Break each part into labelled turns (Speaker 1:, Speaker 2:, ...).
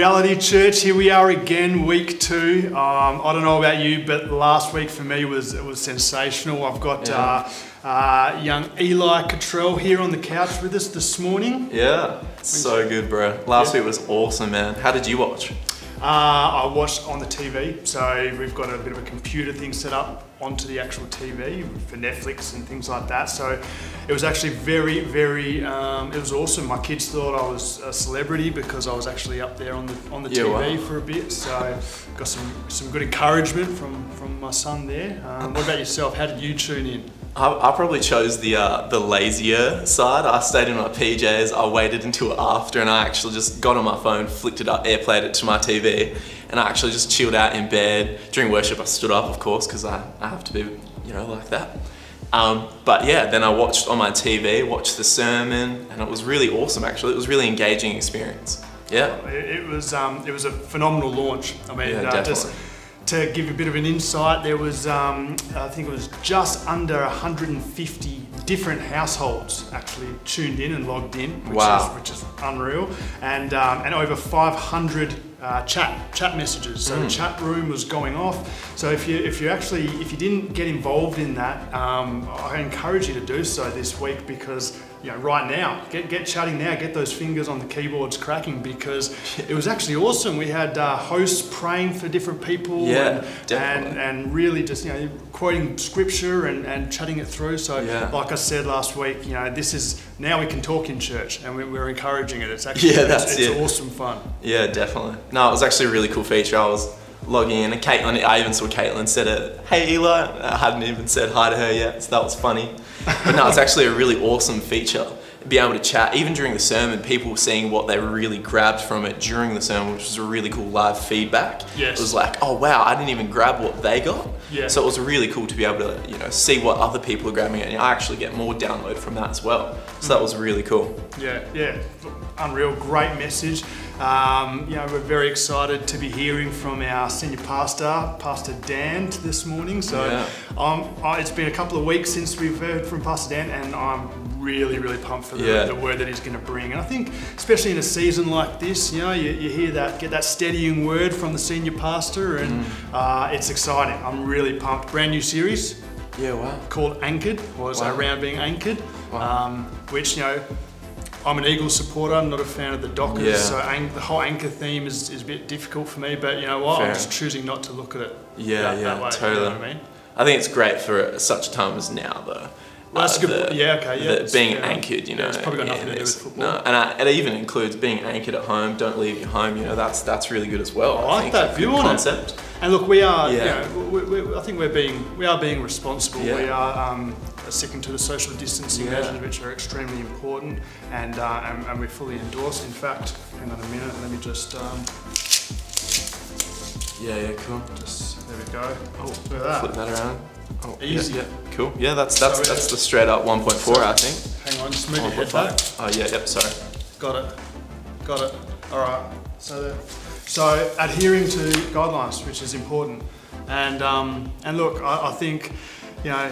Speaker 1: Reality Church, here we are again, week two. Um, I don't know about you, but last week for me was it was sensational. I've got
Speaker 2: Yeah.
Speaker 1: uh, uh, young Eli Cottrell here on the couch with us this morning.
Speaker 2: Yeah, so good, bro. Last week was awesome, man. How did you watch?
Speaker 1: Uh, I watched on the TV, so we've got a bit of a computer thing set up onto the actual TV for Netflix and things like that. So it was actually very, very, um, it was awesome. My kids thought I was a celebrity because I was actually up there on the on the
Speaker 2: Yeah,
Speaker 1: TV
Speaker 2: wow.
Speaker 1: for a bit. So got some some good encouragement from from my son there. Um, what about yourself? How did you tune in?
Speaker 2: I, I probably chose the uh, the lazier side. I stayed in my PJs. I waited until after, and I actually just got on my phone, flicked it up, airplayed it to my TV, and I actually just chilled out in bed during worship. I stood up, of course, because I, I have to be, you know, like that. Um, but yeah, then I watched on my TV, watched the sermon, and it was really awesome. Actually, it was a really engaging experience. Yeah.
Speaker 1: It, it was um, it was a phenomenal launch. I mean,
Speaker 2: Yeah,
Speaker 1: uh, just to give you a bit of an insight, there was um, I think it was just under 150 different households actually tuned in and logged in, which
Speaker 2: Wow.
Speaker 1: is which is unreal, and um, and over 500. Uh, chat chat messages. So the chat room was going off. So if you if you actually if you didn't get involved in that, um, I encourage you to do so this week because you know right now get get chatting now. Get those fingers on the keyboards cracking because it was actually awesome. We had uh, hosts praying for different people
Speaker 2: Yeah,
Speaker 1: and, and and really just you know quoting scripture and, and chatting it through. So
Speaker 2: Yeah.
Speaker 1: like I said last week, you know this is now we can talk in church and we, we're encouraging it. It's actually
Speaker 2: Yeah,
Speaker 1: it's,
Speaker 2: that's
Speaker 1: it's
Speaker 2: it.
Speaker 1: awesome fun.
Speaker 2: Yeah, definitely. No, it was actually a really cool feature. I was logging in, and Caitlin, I even saw Caitlin said it, hey Eli, I hadn't even said hi to her yet, so that was funny. But no, it's actually a really awesome feature. Being able to chat, even during the sermon, people seeing what they really grabbed from it during the sermon, which was a really cool live feedback.
Speaker 1: Yes.
Speaker 2: It was like, oh wow, I didn't even grab what they got.
Speaker 1: Yeah.
Speaker 2: So it was really cool to be able to, you know, see what other people are grabbing, and I actually get more download from that as well. So that was really cool.
Speaker 1: Yeah, yeah, unreal, great message. Um, you know, we're very excited to be hearing from our senior pastor, Pastor Dan, this morning. So,
Speaker 2: Yeah.
Speaker 1: um, it's been a couple of weeks since we've heard from Pastor Dan, and I'm really, really pumped for the,
Speaker 2: Yeah.
Speaker 1: the word that he's going to bring. And I think, especially in a season like this, you know, you, you hear that, get that steadying word from the senior pastor, and
Speaker 2: Mm.
Speaker 1: uh, it's exciting. I'm really pumped. Brand new series
Speaker 2: Yeah, wow.
Speaker 1: called Anchored, was
Speaker 2: Wow.
Speaker 1: around being anchored,
Speaker 2: Wow.
Speaker 1: um, which you know. I'm an Eagles supporter. I'm not a fan of the Dockers,
Speaker 2: Yeah.
Speaker 1: so the whole anchor theme is, is a bit difficult for me. But you know what? I'm just choosing not to look at it.
Speaker 2: Yeah,
Speaker 1: that,
Speaker 2: yeah,
Speaker 1: that way,
Speaker 2: totally.
Speaker 1: You know what I mean?
Speaker 2: I think it's great for such a time as now, though.
Speaker 1: Well, that's
Speaker 2: Uh,
Speaker 1: a good.
Speaker 2: the-
Speaker 1: yeah, okay, yeah.
Speaker 2: the being
Speaker 1: fair enough.
Speaker 2: anchored, you
Speaker 1: Yeah,
Speaker 2: know.
Speaker 1: it's probably got nothing to do with football.
Speaker 2: No, and I, it even includes being anchored at home. Don't leave your home. You know, that's that's really good as well.
Speaker 1: I like
Speaker 2: think.
Speaker 1: that view on it.
Speaker 2: concept.
Speaker 1: And look, we are.
Speaker 2: Yeah.
Speaker 1: You know, we, we, I think we're being we are being responsible.
Speaker 2: Yeah.
Speaker 1: We are um, sticking to the social distancing
Speaker 2: Yeah.
Speaker 1: measures, which are extremely important, and, uh, and and we fully endorse. In fact, hang on a minute. Let me just um,
Speaker 2: Yeah, yeah, cool.
Speaker 1: just there we go. Oh, look at that.
Speaker 2: Flip
Speaker 1: that.
Speaker 2: around. Oh,
Speaker 1: Easy.
Speaker 2: Yeah, yeah, cool. Yeah, that's that's
Speaker 1: So
Speaker 2: that's the straight up 1.4, I think.
Speaker 1: Hang on, just move your head back.
Speaker 2: Oh yeah, yep. Sorry.
Speaker 1: Got it. Got it. All right. So, the, so adhering to guidelines, which is important, and um, and look, I, I think, you know,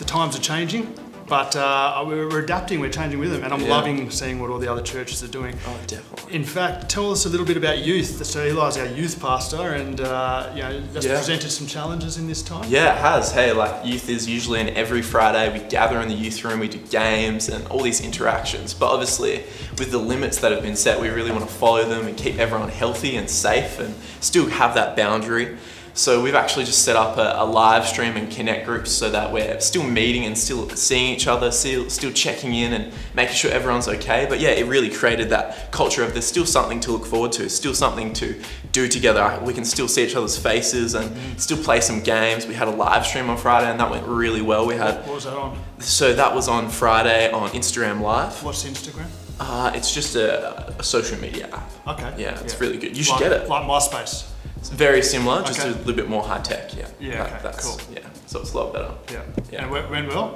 Speaker 1: the times are changing, but uh, we're, adapting. We're changing with them, and I'm
Speaker 2: Yeah.
Speaker 1: loving seeing what all the other churches are doing.
Speaker 2: Oh, definitely.
Speaker 1: In fact, tell us a little bit about youth. So Eli's our youth pastor, and uh, you know, that's
Speaker 2: Yeah.
Speaker 1: presented some challenges in this time.
Speaker 2: Yeah, it has. Hey, like youth is usually in every Friday. We gather in the youth room, we do games and all these interactions. But obviously, with the limits that have been set, we really want to follow them and keep everyone healthy and safe and still have that boundary. So we've actually just set up a, a live stream and connect groups so that we're still meeting and still seeing each other, still, still checking in and making sure everyone's okay. But yeah, it really created that culture of there's still something to look forward to, still something to do together. We can still see each other's faces and still play some games. We had a live stream on Friday and that went really well. We had
Speaker 1: What was that on?
Speaker 2: so that was on Friday on Instagram Live.
Speaker 1: What's Instagram?
Speaker 2: Uh, it's just a, a social media app.
Speaker 1: Okay.
Speaker 2: Yeah, it's really good. You should
Speaker 1: like,
Speaker 2: get it.
Speaker 1: Like MySpace.
Speaker 2: It's very similar, just
Speaker 1: Okay.
Speaker 2: a little bit more high tech. Yeah.
Speaker 1: Yeah,
Speaker 2: That-
Speaker 1: okay,
Speaker 2: that's,
Speaker 1: cool.
Speaker 2: Yeah. So it's a lot better.
Speaker 1: Yeah.
Speaker 2: Yeah.
Speaker 1: And it went well.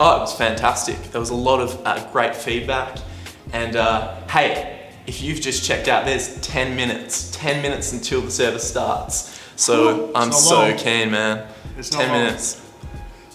Speaker 2: Oh, it was fantastic. There was a lot of uh, great feedback. And uh, hey, if you've just checked out, there's 10 minutes, 10 minutes until the service starts. So
Speaker 1: Ooh,
Speaker 2: I'm so
Speaker 1: long.
Speaker 2: keen, man.
Speaker 1: It's not
Speaker 2: 10
Speaker 1: long.
Speaker 2: minutes.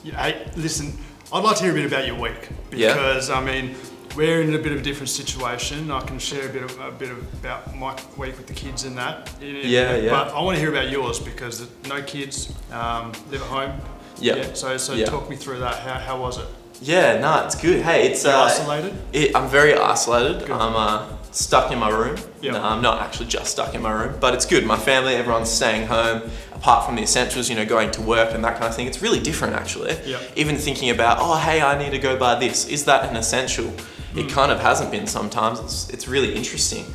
Speaker 1: Yeah, hey, listen, I'd like to hear a bit about your week
Speaker 2: Yeah.
Speaker 1: because I mean, we're in a bit of a different situation. I can share a bit of a bit of about my week with the kids and that.
Speaker 2: Yeah, yeah.
Speaker 1: But I want to hear about yours because no kids, um, live at home.
Speaker 2: Yeah.
Speaker 1: So so talk me through that. How, how was it?
Speaker 2: Yeah, no, it's good. Hey, it's uh,
Speaker 1: isolated?
Speaker 2: It, I'm very isolated.
Speaker 1: Good.
Speaker 2: I'm uh, stuck in my room.
Speaker 1: Yeah.
Speaker 2: No, I'm not actually just stuck in my room, but it's good. My family, everyone's staying home, apart from the essentials, you know, going to work and that kind of thing. It's really different, actually.
Speaker 1: Yeah.
Speaker 2: Even thinking about, oh, hey, I need to go buy this. Is that an essential? It kind of hasn't been sometimes. It's, it's really interesting.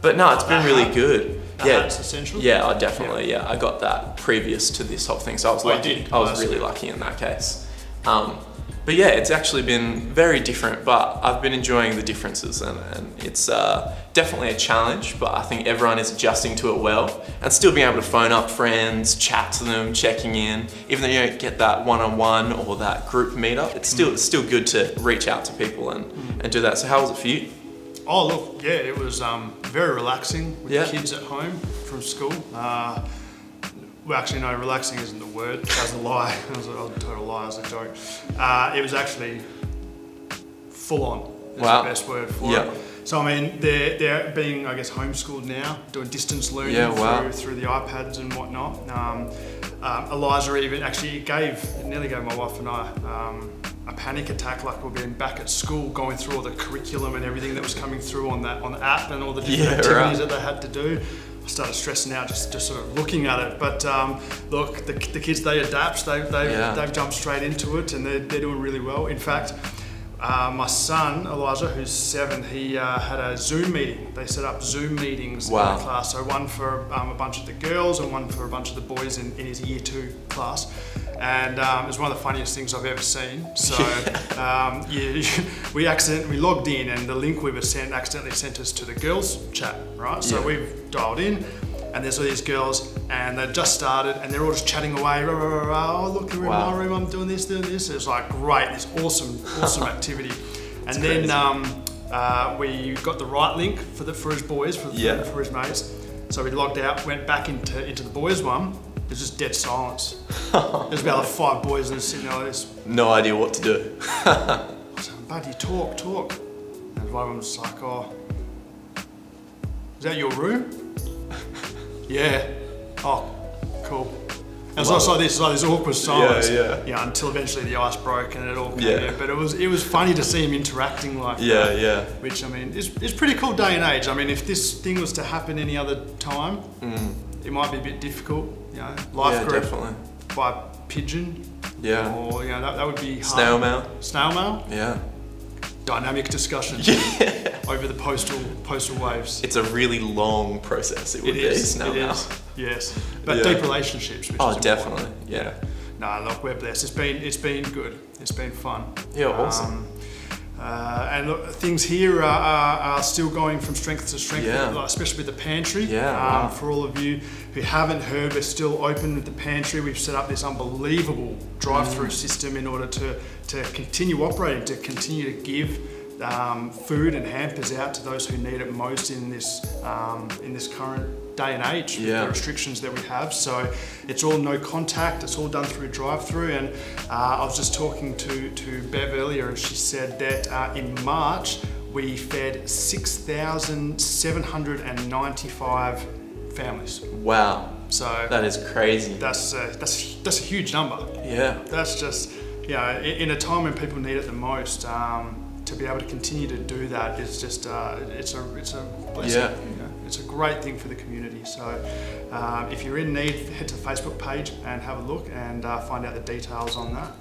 Speaker 2: But no, it's been really good. Yeah.
Speaker 1: hat's essential?
Speaker 2: Yeah, I definitely. Yeah. I got that previous to this whole thing, so I was
Speaker 1: you
Speaker 2: lucky. I
Speaker 1: Oh,
Speaker 2: was really lucky in that case. Um, but yeah, it's actually been very different, but I've been enjoying the differences and, and it's uh, definitely a challenge, but I think everyone is adjusting to it well and still being able to phone up friends, chat to them, checking in. Even though you don't get that one-on-one or that group meetup, it's still, it's still good to reach out to people and, and do that. So how was it for you?
Speaker 1: Oh look, yeah, it was um, very relaxing with
Speaker 2: Yeah.
Speaker 1: the kids at home from school. Uh, well, actually, no, relaxing isn't the word. That's a lie. It was a, a total lie. It was a joke. Uh, it was actually full on. Is
Speaker 2: Wow.
Speaker 1: the best word for
Speaker 2: Yeah.
Speaker 1: it. So I mean, they're they're being, I guess, homeschooled now, doing distance learning
Speaker 2: Yeah, wow.
Speaker 1: through through the iPads and whatnot. Um, um, Eliza even actually it gave nearly gave my wife and I um, a panic attack, like we've been back at school going through all the curriculum and everything that was coming through on that on the app and all the different
Speaker 2: Yeah,
Speaker 1: activities
Speaker 2: right.
Speaker 1: that they had to do. I started stressing out just, just sort of looking at it. But um, look, the, the kids they adapt, they they
Speaker 2: Yeah.
Speaker 1: they've jumped straight into it and they're, they're doing really well. In fact. Uh, my son Elijah, who's seven, he uh, had a Zoom meeting. They set up Zoom meetings
Speaker 2: Wow.
Speaker 1: in the class. So one for um, a bunch of the girls and one for a bunch of the boys in, in his year two class. And um, it was one of the funniest things I've ever seen. So um, you, we accident we logged in and the link we were sent accidentally sent us to the girls chat, right? So
Speaker 2: Yeah.
Speaker 1: we've dialed in. And there's all these girls, and they've just started, and they're all just chatting away. Rah, rah, rah. Oh, look, you're
Speaker 2: Wow.
Speaker 1: in my room. I'm doing this, doing this. It's like great, this awesome, awesome activity. And then um, uh, we got the right link for the for his boys, for,
Speaker 2: Yeah.
Speaker 1: for his mates. So we logged out, went back into into the boys' one. There's just dead silence. There's about like five boys that are sitting there like this.
Speaker 2: No idea what to do.
Speaker 1: I said, buddy, talk, talk. And one of them's like, oh, is that your room? yeah. Oh, cool. And it's like this, like this awkward silence.
Speaker 2: yeah.
Speaker 1: Yeah, Yeah, until eventually the ice broke and it all came
Speaker 2: Yeah.
Speaker 1: in. But it was it was funny to see him interacting like
Speaker 2: Yeah,
Speaker 1: that.
Speaker 2: yeah.
Speaker 1: Which I mean it's is pretty cool day and age. I mean, if this thing was to happen any other time, mm. it might be a bit difficult. You know, life
Speaker 2: yeah,
Speaker 1: group
Speaker 2: definitely.
Speaker 1: by pigeon,
Speaker 2: Yeah.
Speaker 1: or you know that, that would be hard.
Speaker 2: Snail mail.
Speaker 1: Snail mail
Speaker 2: Yeah.
Speaker 1: dynamic discussion yeah. over the postal postal waves.
Speaker 2: It's a really long process. It would
Speaker 1: It
Speaker 2: be
Speaker 1: is.
Speaker 2: snail
Speaker 1: It
Speaker 2: mail.
Speaker 1: is. Yes, but
Speaker 2: Yeah.
Speaker 1: deep relationships. Which
Speaker 2: Oh,
Speaker 1: is
Speaker 2: definitely. Yeah.
Speaker 1: No, look, we're blessed. It's been it's been good. It's been fun.
Speaker 2: Yeah, awesome.
Speaker 1: Um, uh, and look, things here are, are, are still going from strength to strength,
Speaker 2: Yeah.
Speaker 1: especially with the pantry.
Speaker 2: Yeah,
Speaker 1: Um,
Speaker 2: wow.
Speaker 1: For all of you who haven't heard, we're still open with the pantry. We've set up this unbelievable drive-through
Speaker 2: Mm.
Speaker 1: system in order to, to continue operating, to continue to give um, food and hampers out to those who need it most in this um, in this current day and age with the restrictions that we have. So it's all no contact. It's all done through drive-through. And uh, I was just talking to to Bev earlier, and she said that uh, in March we fed 6,795 families.
Speaker 2: Wow.
Speaker 1: So
Speaker 2: That is crazy.
Speaker 1: that's a, that's that's a huge number.
Speaker 2: Yeah.
Speaker 1: That's just you know in, in a time when people need it the most. Um, to be able to continue to do that is just uh, it's a it's a blessing.
Speaker 2: Yeah.
Speaker 1: It's a great thing for the community. So um, if you're in need, head to the Facebook page and have a look and uh, find out the details on that.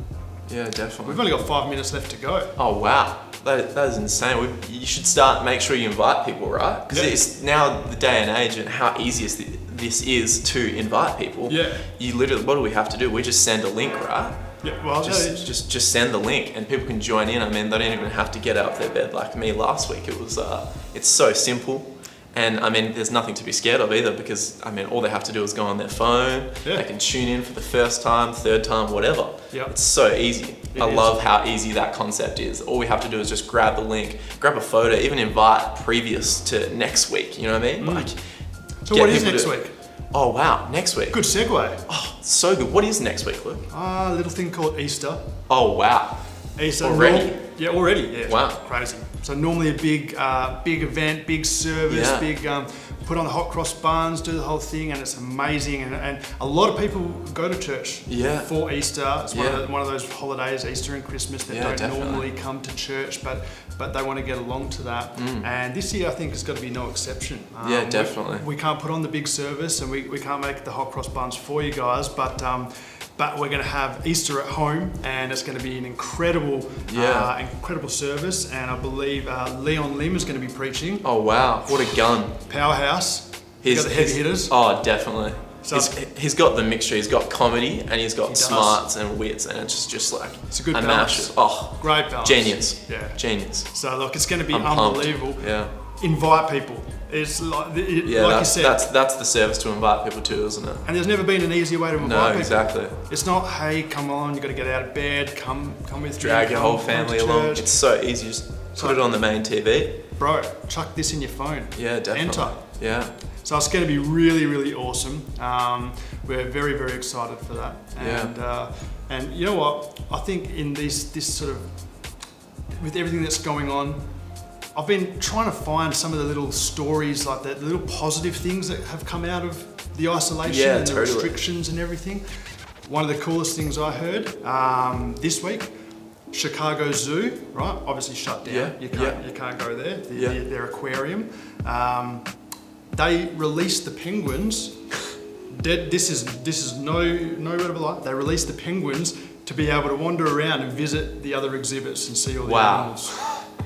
Speaker 2: Yeah, definitely.
Speaker 1: We've only got five minutes left to go.
Speaker 2: Oh wow, that, that is insane. We, you should start. Make sure you invite people, right? Because
Speaker 1: Yeah.
Speaker 2: it's now the day and age, and how easy is thi- this is to invite people.
Speaker 1: Yeah.
Speaker 2: You literally, what do we have to do? We just send a link, right?
Speaker 1: Yeah, well,
Speaker 2: Just, just, just send the link, and people can join in. I mean, they don't even have to get out of their bed like me last week. It was, uh, it's so simple. And I mean, there's nothing to be scared of either because I mean, all they have to do is go on their phone.
Speaker 1: Yeah.
Speaker 2: They can tune in for the first time, third time, whatever.
Speaker 1: Yep.
Speaker 2: It's so easy.
Speaker 1: It
Speaker 2: I
Speaker 1: is.
Speaker 2: love how easy that concept is. All we have to do is just grab the link, grab a photo, even invite previous to next week. You know what I mean? Like,
Speaker 1: Mm. so what is next
Speaker 2: to-
Speaker 1: week?
Speaker 2: Oh wow, next week.
Speaker 1: Good segue.
Speaker 2: Oh, so good. What is next week, Luke?
Speaker 1: Ah, a little thing called Easter.
Speaker 2: Oh wow.
Speaker 1: Easter
Speaker 2: Already?
Speaker 1: yeah, already. Yeah.
Speaker 2: Wow.
Speaker 1: Crazy. So normally a big, uh, big event, big service,
Speaker 2: Yeah.
Speaker 1: big um, put on the hot cross buns, do the whole thing, and it's amazing. And, and a lot of people go to church
Speaker 2: Yeah.
Speaker 1: for Easter. It's one,
Speaker 2: Yeah.
Speaker 1: of the, one of those holidays, Easter and Christmas, that don't
Speaker 2: definitely.
Speaker 1: normally come to church, but but they want to get along to that. And this year, I think, has got to be no exception.
Speaker 2: Mm. Yeah,
Speaker 1: we-
Speaker 2: definitely.
Speaker 1: We, can't put on the big service, and we, we can't make the hot cross buns for you guys, but. Um, but we're going to have Easter at home, and it's going to be an incredible,
Speaker 2: Yeah.
Speaker 1: uh, incredible service. And I believe uh, Leon Lim is going to be preaching.
Speaker 2: Oh wow, what a gun!
Speaker 1: Powerhouse. He's got the heavy hitters.
Speaker 2: Oh, definitely.
Speaker 1: So-
Speaker 2: he's, he's got the mixture. He's got comedy and he's got
Speaker 1: He
Speaker 2: smarts and wits, and it's just, just like
Speaker 1: It's a good
Speaker 2: a
Speaker 1: balance.
Speaker 2: mashup. Oh,
Speaker 1: Great balance.
Speaker 2: genius.
Speaker 1: Yeah.
Speaker 2: Genius.
Speaker 1: So look, it's going to be
Speaker 2: I'm pumped.
Speaker 1: unbelievable.
Speaker 2: Yeah.
Speaker 1: Invite people. It's like, it,
Speaker 2: Yeah,
Speaker 1: like you
Speaker 2: that's,
Speaker 1: said,
Speaker 2: that's that's the service to invite people to, isn't it?
Speaker 1: and there's never been an easier way to invite
Speaker 2: No,
Speaker 1: people.
Speaker 2: exactly.
Speaker 1: It's not, hey, come on, you got to get out of bed, come, come with
Speaker 2: Drag your
Speaker 1: come-
Speaker 2: whole family along. It's so easy. Just put it on the main TV.
Speaker 1: Bro, chuck this in your phone.
Speaker 2: Yeah, definitely.
Speaker 1: Enter.
Speaker 2: Yeah.
Speaker 1: So it's going to be really, really awesome. Um, we're very, very excited for that.
Speaker 2: Yeah.
Speaker 1: And uh, and you know what? I think in this this sort of with everything that's going on, I've been trying to find some of the little stories like that, the little positive things that have come out of the isolation
Speaker 2: Yeah,
Speaker 1: and the restrictions and everything. One of the coolest things I heard um, this week. Chicago Zoo, right? Obviously shut down.
Speaker 2: Yeah,
Speaker 1: You can't
Speaker 2: yeah.
Speaker 1: you can't go there. The,
Speaker 2: Yeah.
Speaker 1: the- their aquarium. Um, they released the penguins. Dead. This is this is no no word of a lie. They released the penguins to be able to wander around and visit the other exhibits and see all the
Speaker 2: Wow.
Speaker 1: animals.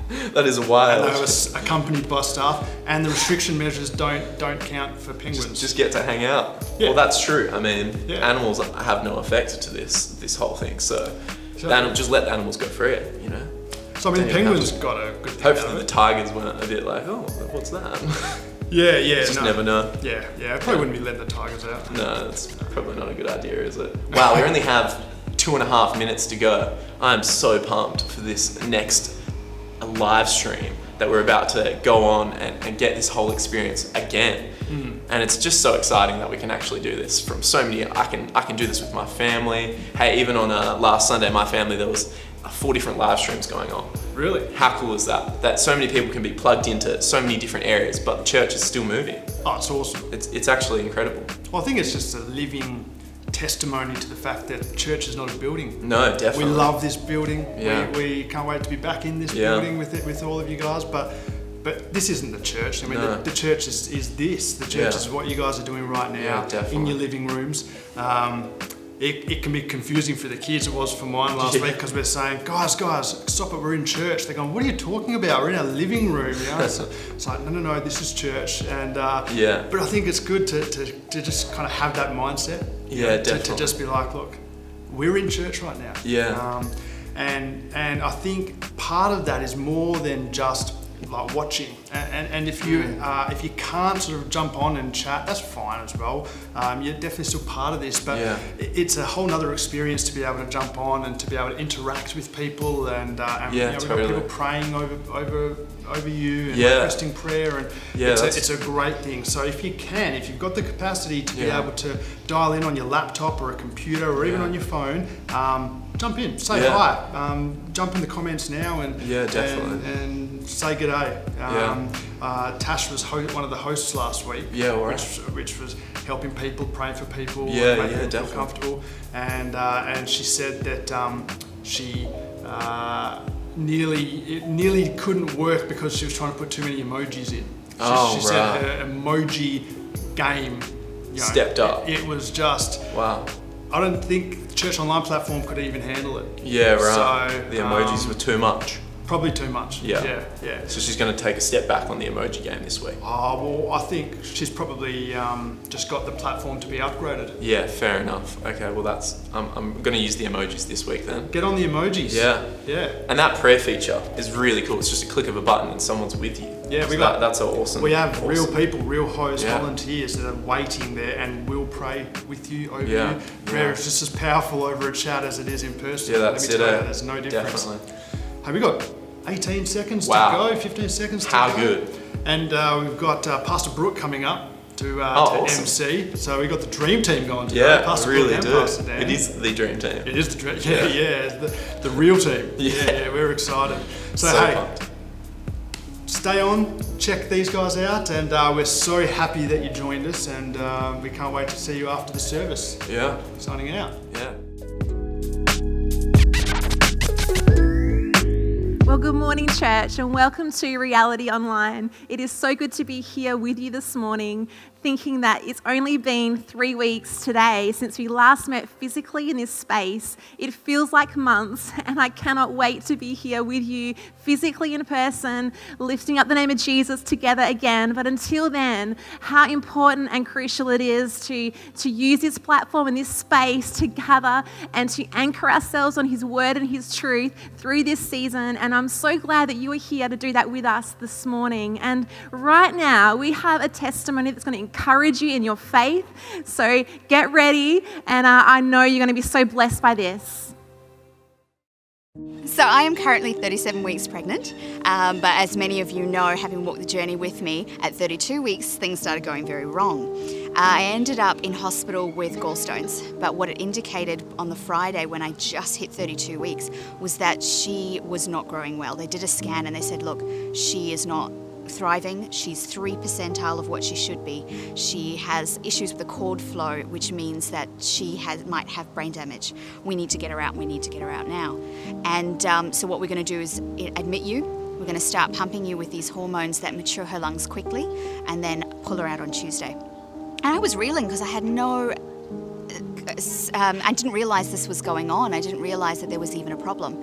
Speaker 2: That is
Speaker 1: And
Speaker 2: wild.
Speaker 1: they were accompanied by staff. And the restriction measures don't don't count for penguins.
Speaker 2: just, just get to hang out.
Speaker 1: Yeah.
Speaker 2: Well, that's true. I mean,
Speaker 1: Yeah.
Speaker 2: animals have no effect to this this whole thing. So,
Speaker 1: Sure.
Speaker 2: the anim- just let the animals go free. You know.
Speaker 1: so I mean, the penguins
Speaker 2: have
Speaker 1: got a good
Speaker 2: Hopefully, the tigers weren't a bit like, oh, what's that?
Speaker 1: Yeah, yeah.
Speaker 2: just
Speaker 1: no.
Speaker 2: never know.
Speaker 1: Yeah, yeah. I probably wouldn't be letting the tigers out.
Speaker 2: No, that's probably not a good idea, is it? Wow, we only have two and a half minutes to go. I'm so pumped for this next live stream that we're about to go on and, and get this whole experience again. And it's just so exciting that we can actually do this from so many. I can I can do this with my family. Hey, even on uh, last Sunday, my family there was uh, four different live streams going on.
Speaker 1: Really?
Speaker 2: How cool is that? That so many people can be plugged into so many different areas, but the church is still moving.
Speaker 1: Oh, it's awesome.
Speaker 2: It's it's actually incredible.
Speaker 1: Well, I think it's just a living testimony to the fact that church is not a building.
Speaker 2: No, definitely.
Speaker 1: We love this building.
Speaker 2: Yeah.
Speaker 1: We, we can't wait to be back in this
Speaker 2: Yeah.
Speaker 1: building with it with all of you guys. But but this isn't the church. I mean,
Speaker 2: No.
Speaker 1: the, the church is, is this. The church
Speaker 2: Yeah.
Speaker 1: is what you guys are doing right now
Speaker 2: Yeah,
Speaker 1: in your living rooms. Um, it, it can be confusing for the kids. It was for mine last
Speaker 2: Yeah.
Speaker 1: week because we're saying, guys, guys, stop it. We're in church. They're going, what are you talking about? We're in our living room. You know? it's, it's like, no, no, no, this is church. And uh,
Speaker 2: Yeah.
Speaker 1: but I think it's good to, to, to just kind of have that mindset.
Speaker 2: Yeah,
Speaker 1: know, to, to just be like, look, we're in church right now.
Speaker 2: Yeah.
Speaker 1: Um, and and I think part of that is more than just like watching. And, and, and if you
Speaker 2: Mm.
Speaker 1: uh, if you can't sort of jump on and chat, that's fine as well. Um, you're definitely still part of this, but
Speaker 2: Yeah.
Speaker 1: it's a whole nother experience to be able to jump on and to be able to interact with people and, uh, and
Speaker 2: Yeah,
Speaker 1: you know, we've got
Speaker 2: totally.
Speaker 1: people praying over over over you and
Speaker 2: Yeah.
Speaker 1: requesting prayer and
Speaker 2: Yeah,
Speaker 1: it's, a, it's a great thing. So if you can, if you've got the capacity to be able to dial in on your laptop or a computer or even on your phone, um, jump in, say
Speaker 2: Yeah.
Speaker 1: hi, um, jump in the comments now and
Speaker 2: Yeah, definitely.
Speaker 1: and, and say good day. Um, uh, Tash was ho- one of the hosts last week.
Speaker 2: Yeah, right.
Speaker 1: which, which was helping people, praying for people,
Speaker 2: Yeah,
Speaker 1: making
Speaker 2: yeah,
Speaker 1: people feel comfortable. And uh, and she said that um, she. Uh, Nearly, it nearly couldn't work because she was trying to put too many emojis in. She,
Speaker 2: Oh,
Speaker 1: she
Speaker 2: right.
Speaker 1: said her emoji game you know,
Speaker 2: Stepped up.
Speaker 1: It, it was just.
Speaker 2: Wow.
Speaker 1: I don't think the Church Online platform could even handle it.
Speaker 2: Yeah, right.
Speaker 1: So,
Speaker 2: the emojis
Speaker 1: um,
Speaker 2: were too much.
Speaker 1: Probably too much.
Speaker 2: Yeah.
Speaker 1: Yeah. Yeah.
Speaker 2: So she's going to take a step back on the emoji game this week.
Speaker 1: Oh, well, I think she's probably um, just got the platform to be upgraded.
Speaker 2: Yeah, fair enough. Okay, well that's I'm, I'm going to use the emojis this week then.
Speaker 1: Get on the emojis.
Speaker 2: Yeah.
Speaker 1: Yeah.
Speaker 2: And that prayer feature is really cool. It's just a click of a button and someone's with you.
Speaker 1: Yeah, we got-
Speaker 2: that, that's so awesome.
Speaker 1: We have
Speaker 2: awesome.
Speaker 1: real people, real hosts,
Speaker 2: Yeah.
Speaker 1: volunteers that are waiting there and will pray with you over
Speaker 2: Yeah,
Speaker 1: you. Prayer
Speaker 2: yeah.
Speaker 1: is just as powerful over a chat as it is in person.
Speaker 2: Yeah, that's
Speaker 1: Let me
Speaker 2: it.
Speaker 1: tell
Speaker 2: eh?
Speaker 1: you, there's no difference.
Speaker 2: Definitely.
Speaker 1: Have we got 18 seconds
Speaker 2: Wow.
Speaker 1: to go? 15 seconds to go.
Speaker 2: How
Speaker 1: go?
Speaker 2: good.
Speaker 1: And uh, we've got uh, Pastor Brooke coming up to, uh,
Speaker 2: Oh,
Speaker 1: to
Speaker 2: awesome.
Speaker 1: MC. So we've got the dream team going today.
Speaker 2: Yeah,
Speaker 1: Pastor
Speaker 2: really
Speaker 1: Brooke and
Speaker 2: do.
Speaker 1: Pastor Dan.
Speaker 2: It is the dream team.
Speaker 1: It is the dream. Yeah,
Speaker 2: Yeah.
Speaker 1: yeah, the, the real team.
Speaker 2: Yeah.
Speaker 1: Yeah, yeah, we're excited. So,
Speaker 2: So
Speaker 1: hey,
Speaker 2: pumped.
Speaker 1: stay on, check these guys out, and uh, we're so happy that you joined us, and uh, we can't wait to see you after the service.
Speaker 2: Yeah.
Speaker 1: Signing out.
Speaker 2: Yeah.
Speaker 3: Well, good morning, church, and welcome to Reality Online. It is so good to be here with you this morning thinking that it's only been three weeks today since we last met physically in this space. It feels like months, and I cannot wait to be here with you physically in person, lifting up the name of Jesus together again. But until then, how important and crucial it is to, to use this platform and this space to gather and to anchor ourselves on His word and His truth through this season. And I'm so glad that you are here to do that with us this morning. And right now, we have a testimony that's going to encourage you in your faith. So get ready, and uh, I know you're going to be so blessed by this.
Speaker 4: So, I am currently 37 weeks pregnant, um, but as many of you know, having walked the journey with me, at 32 weeks, things started going very wrong. Uh, I ended up in hospital with gallstones, but what it indicated on the Friday when I just hit 32 weeks was that she was not growing well. They did a scan and they said, Look, she is not thriving. She's three percentile of what she should be. She has issues with the cord flow, which means that she has, might have brain damage. We need to get her out. We need to get her out now. And um, so what we're going to do is admit you. We're going to start pumping you with these hormones that mature her lungs quickly, and then pull her out on Tuesday. And I was reeling because I had no um, I didn't realize this was going on. I didn't realize that there was even a problem.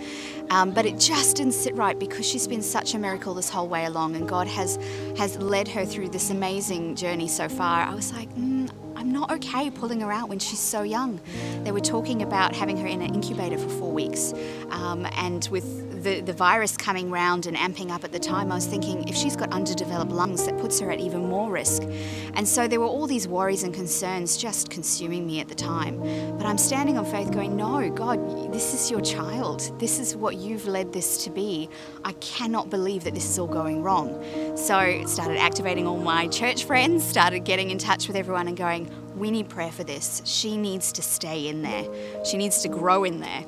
Speaker 4: Um, but it just didn't sit right because she's been such a miracle this whole way along, and God has has led her through this amazing journey so far. I was like, mm, I'm not okay pulling her out when she's so young. They were talking about having her in an incubator for four weeks, um, and with the, the virus coming round and amping up at the time, I was thinking if she's got underdeveloped lungs, that puts her at even more risk. And so there were all these worries and concerns just consuming me at the time. But I'm standing on faith going, no, God, this is your child. This is what you've led this to be. I cannot believe that this is all going wrong. So started activating all my church friends, started getting in touch with everyone and going, we need prayer for this. She needs to stay in there. She needs to grow in there.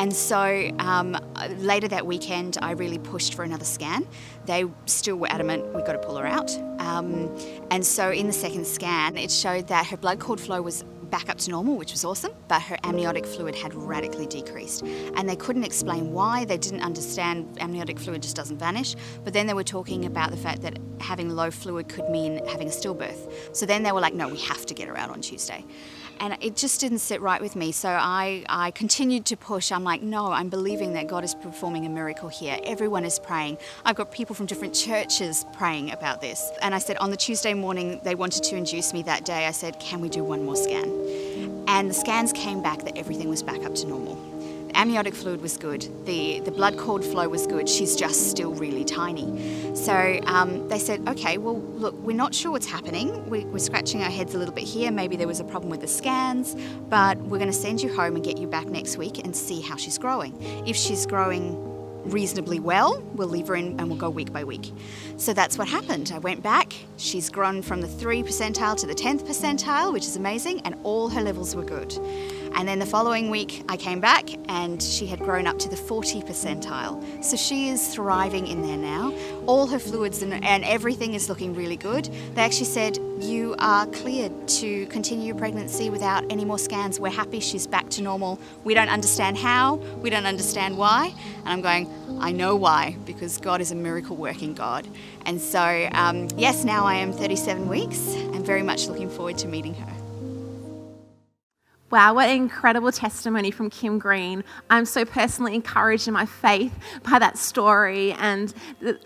Speaker 4: And so um, later that weekend, I really pushed for another scan. They still were adamant we've got to pull her out. Um, and so in the second scan, it showed that her blood cord flow was back up to normal, which was awesome, but her amniotic fluid had radically decreased. And they couldn't explain why. They didn't understand amniotic fluid just doesn't vanish. But then they were talking about the fact that having low fluid could mean having a stillbirth. So then they were like, no, we have to get her out on Tuesday and it just didn't sit right with me. So I, I continued to push. I'm like, no, I'm believing that God is performing a miracle here. Everyone is praying. I've got people from different churches praying about this. And I said, on the Tuesday morning, they wanted to induce me that day. I said, can we do one more scan? And the scans came back that everything was back up to normal amniotic fluid was good, the, the blood cord flow was good, she's just still really tiny. So um, they said, okay, well, look, we're not sure what's happening. We, we're scratching our heads a little bit here. Maybe there was a problem with the scans, but we're going to send you home and get you back next week and see how she's growing. If she's growing reasonably well, we'll leave her in and we'll go week by week. So that's what happened. I went back, she's grown from the 3 percentile to the 10th percentile, which is amazing, and all her levels were good. And then the following week, I came back and she had grown up to the 40 percentile. So she is thriving in there now. All her fluids and, and everything is looking really good. They actually said, You are cleared to continue your pregnancy without any more scans. We're happy she's back to normal. We don't understand how, we don't understand why. And I'm going, I know why, because God is a miracle working God. And so, um, yes, now I am 37 weeks and very much looking forward to meeting her.
Speaker 3: Wow, what an incredible testimony from Kim Green. I'm so personally encouraged in my faith by that story. And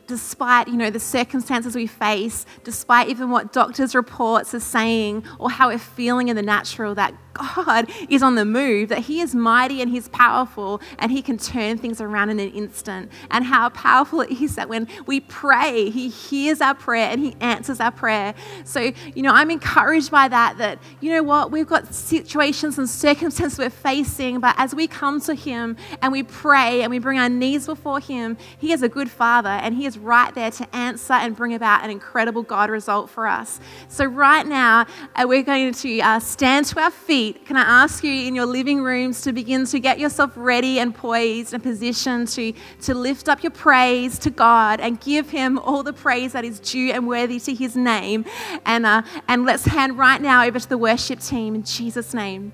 Speaker 3: despite, you know, the circumstances we face, despite even what doctors' reports are saying or how we're feeling in the natural, that God is on the move, that He is mighty and He's powerful and He can turn things around in an instant. And how powerful it is that when we pray, He hears our prayer and He answers our prayer. So, you know, I'm encouraged by that, that, you know what, we've got situations and circumstances we're facing, but as we come to Him and we pray and we bring our knees before Him, He is a good Father and He is right there to answer and bring about an incredible God result for us. So, right now, uh, we're going to uh, stand to our feet
Speaker 5: seat, can I ask you in your living rooms to begin to get yourself ready and poised and positioned to, to lift up your praise to God and give Him all the praise that is due and worthy to His name? And, uh, and let's hand right now over to the worship team in Jesus' name.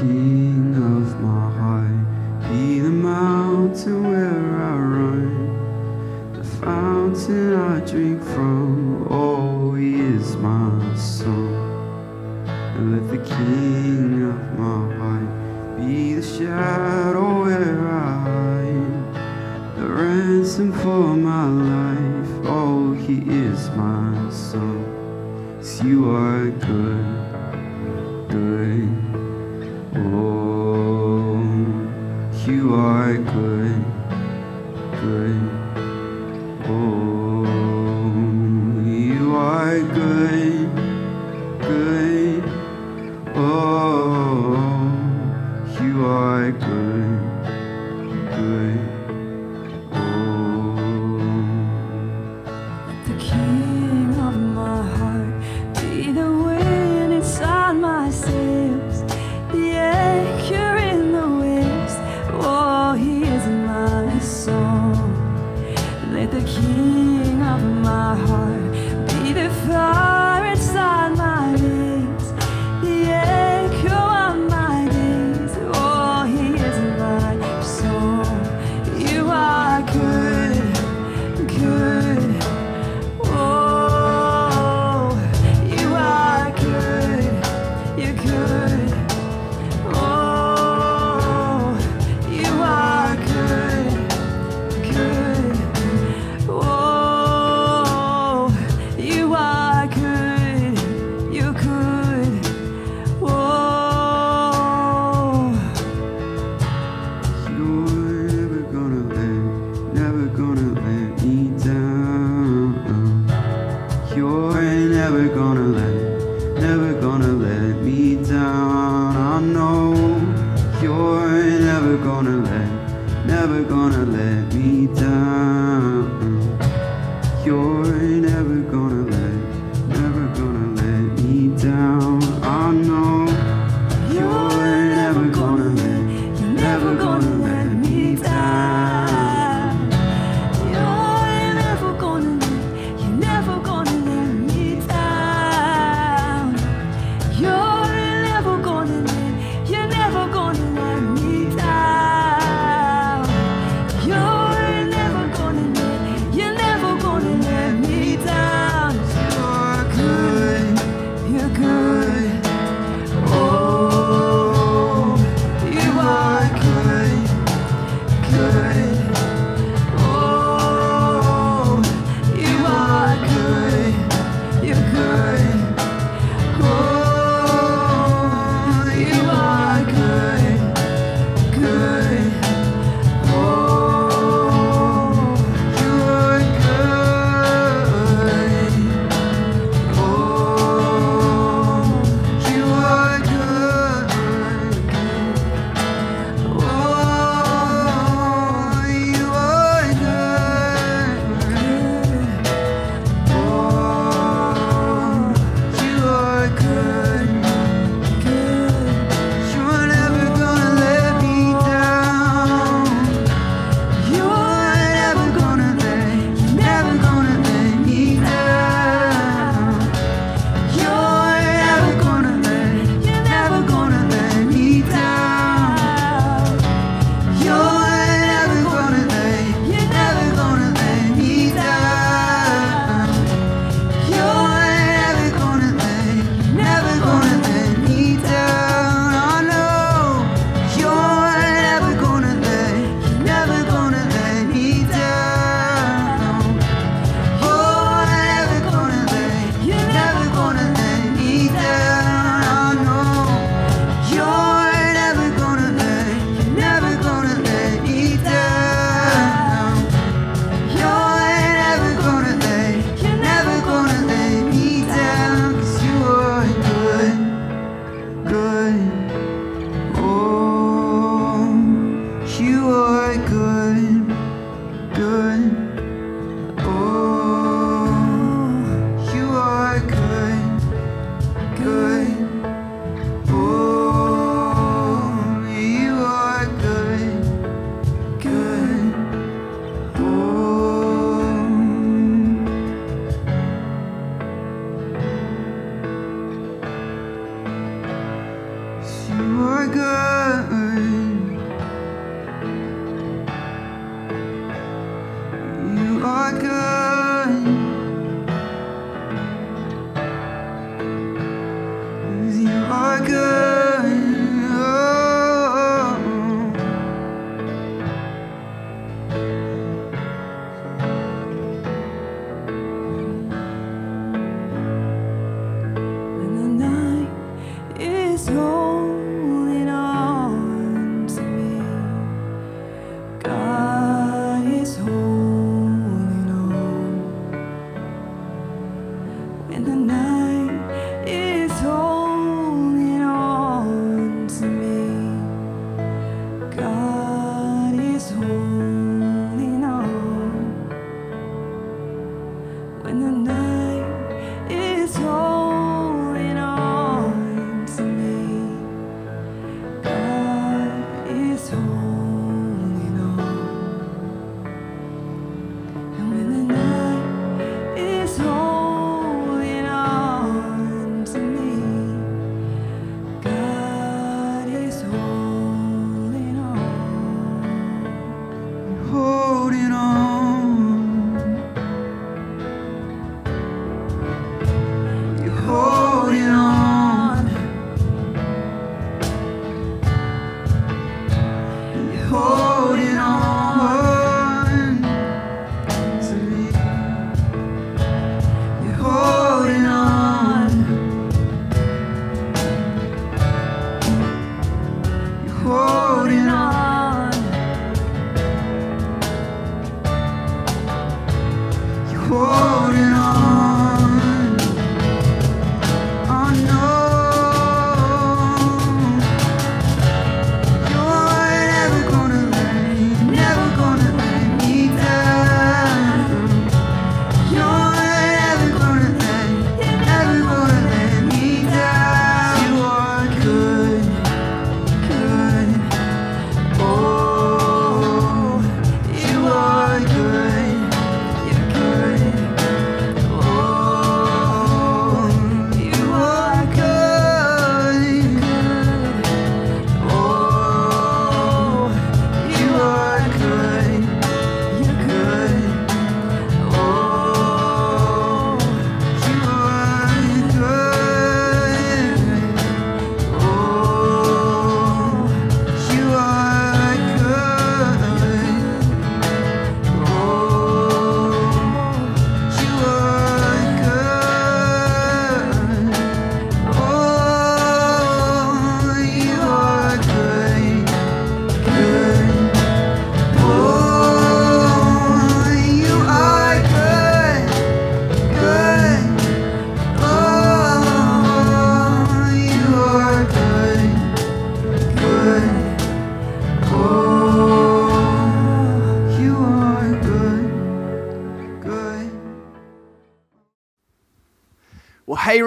Speaker 6: see.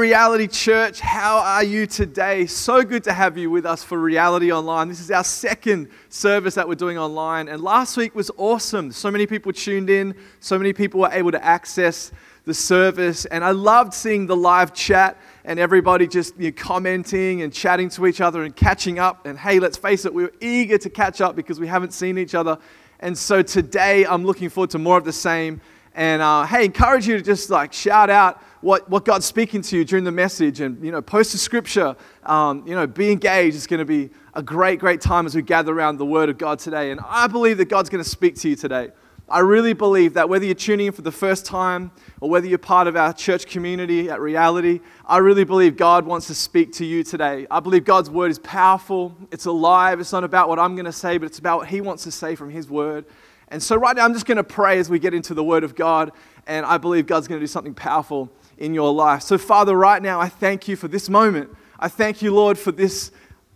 Speaker 6: Reality Church, how are you today? So good to have you with us for Reality Online. This is our second service that we're doing online, and last week was awesome. So many people tuned in, so many people were able to access the service, and I loved seeing the live chat and everybody just you know, commenting and chatting to each other and catching up. And hey, let's face it, we were eager to catch up because we haven't seen each other. And so today, I'm looking forward to more of the same. And uh, hey, encourage you to just like shout out what, what God's speaking to you during the message and, you know, post a scripture. Um, you know, be engaged. It's going to be a great, great time as we gather around the Word of God today. And I believe that God's going to speak to you today. I really believe that whether you're tuning in for the first time or whether you're part of our church community at Reality, I really believe God wants to speak to you today. I believe God's word is powerful, it's alive. It's not about what I'm going to say, but it's about what He wants to say from His word. And so, right now, I'm just going to pray as we get into the word of God, and I believe God's going to do something powerful in your life. So, Father, right now, I thank you for this moment. I thank you, Lord, for this,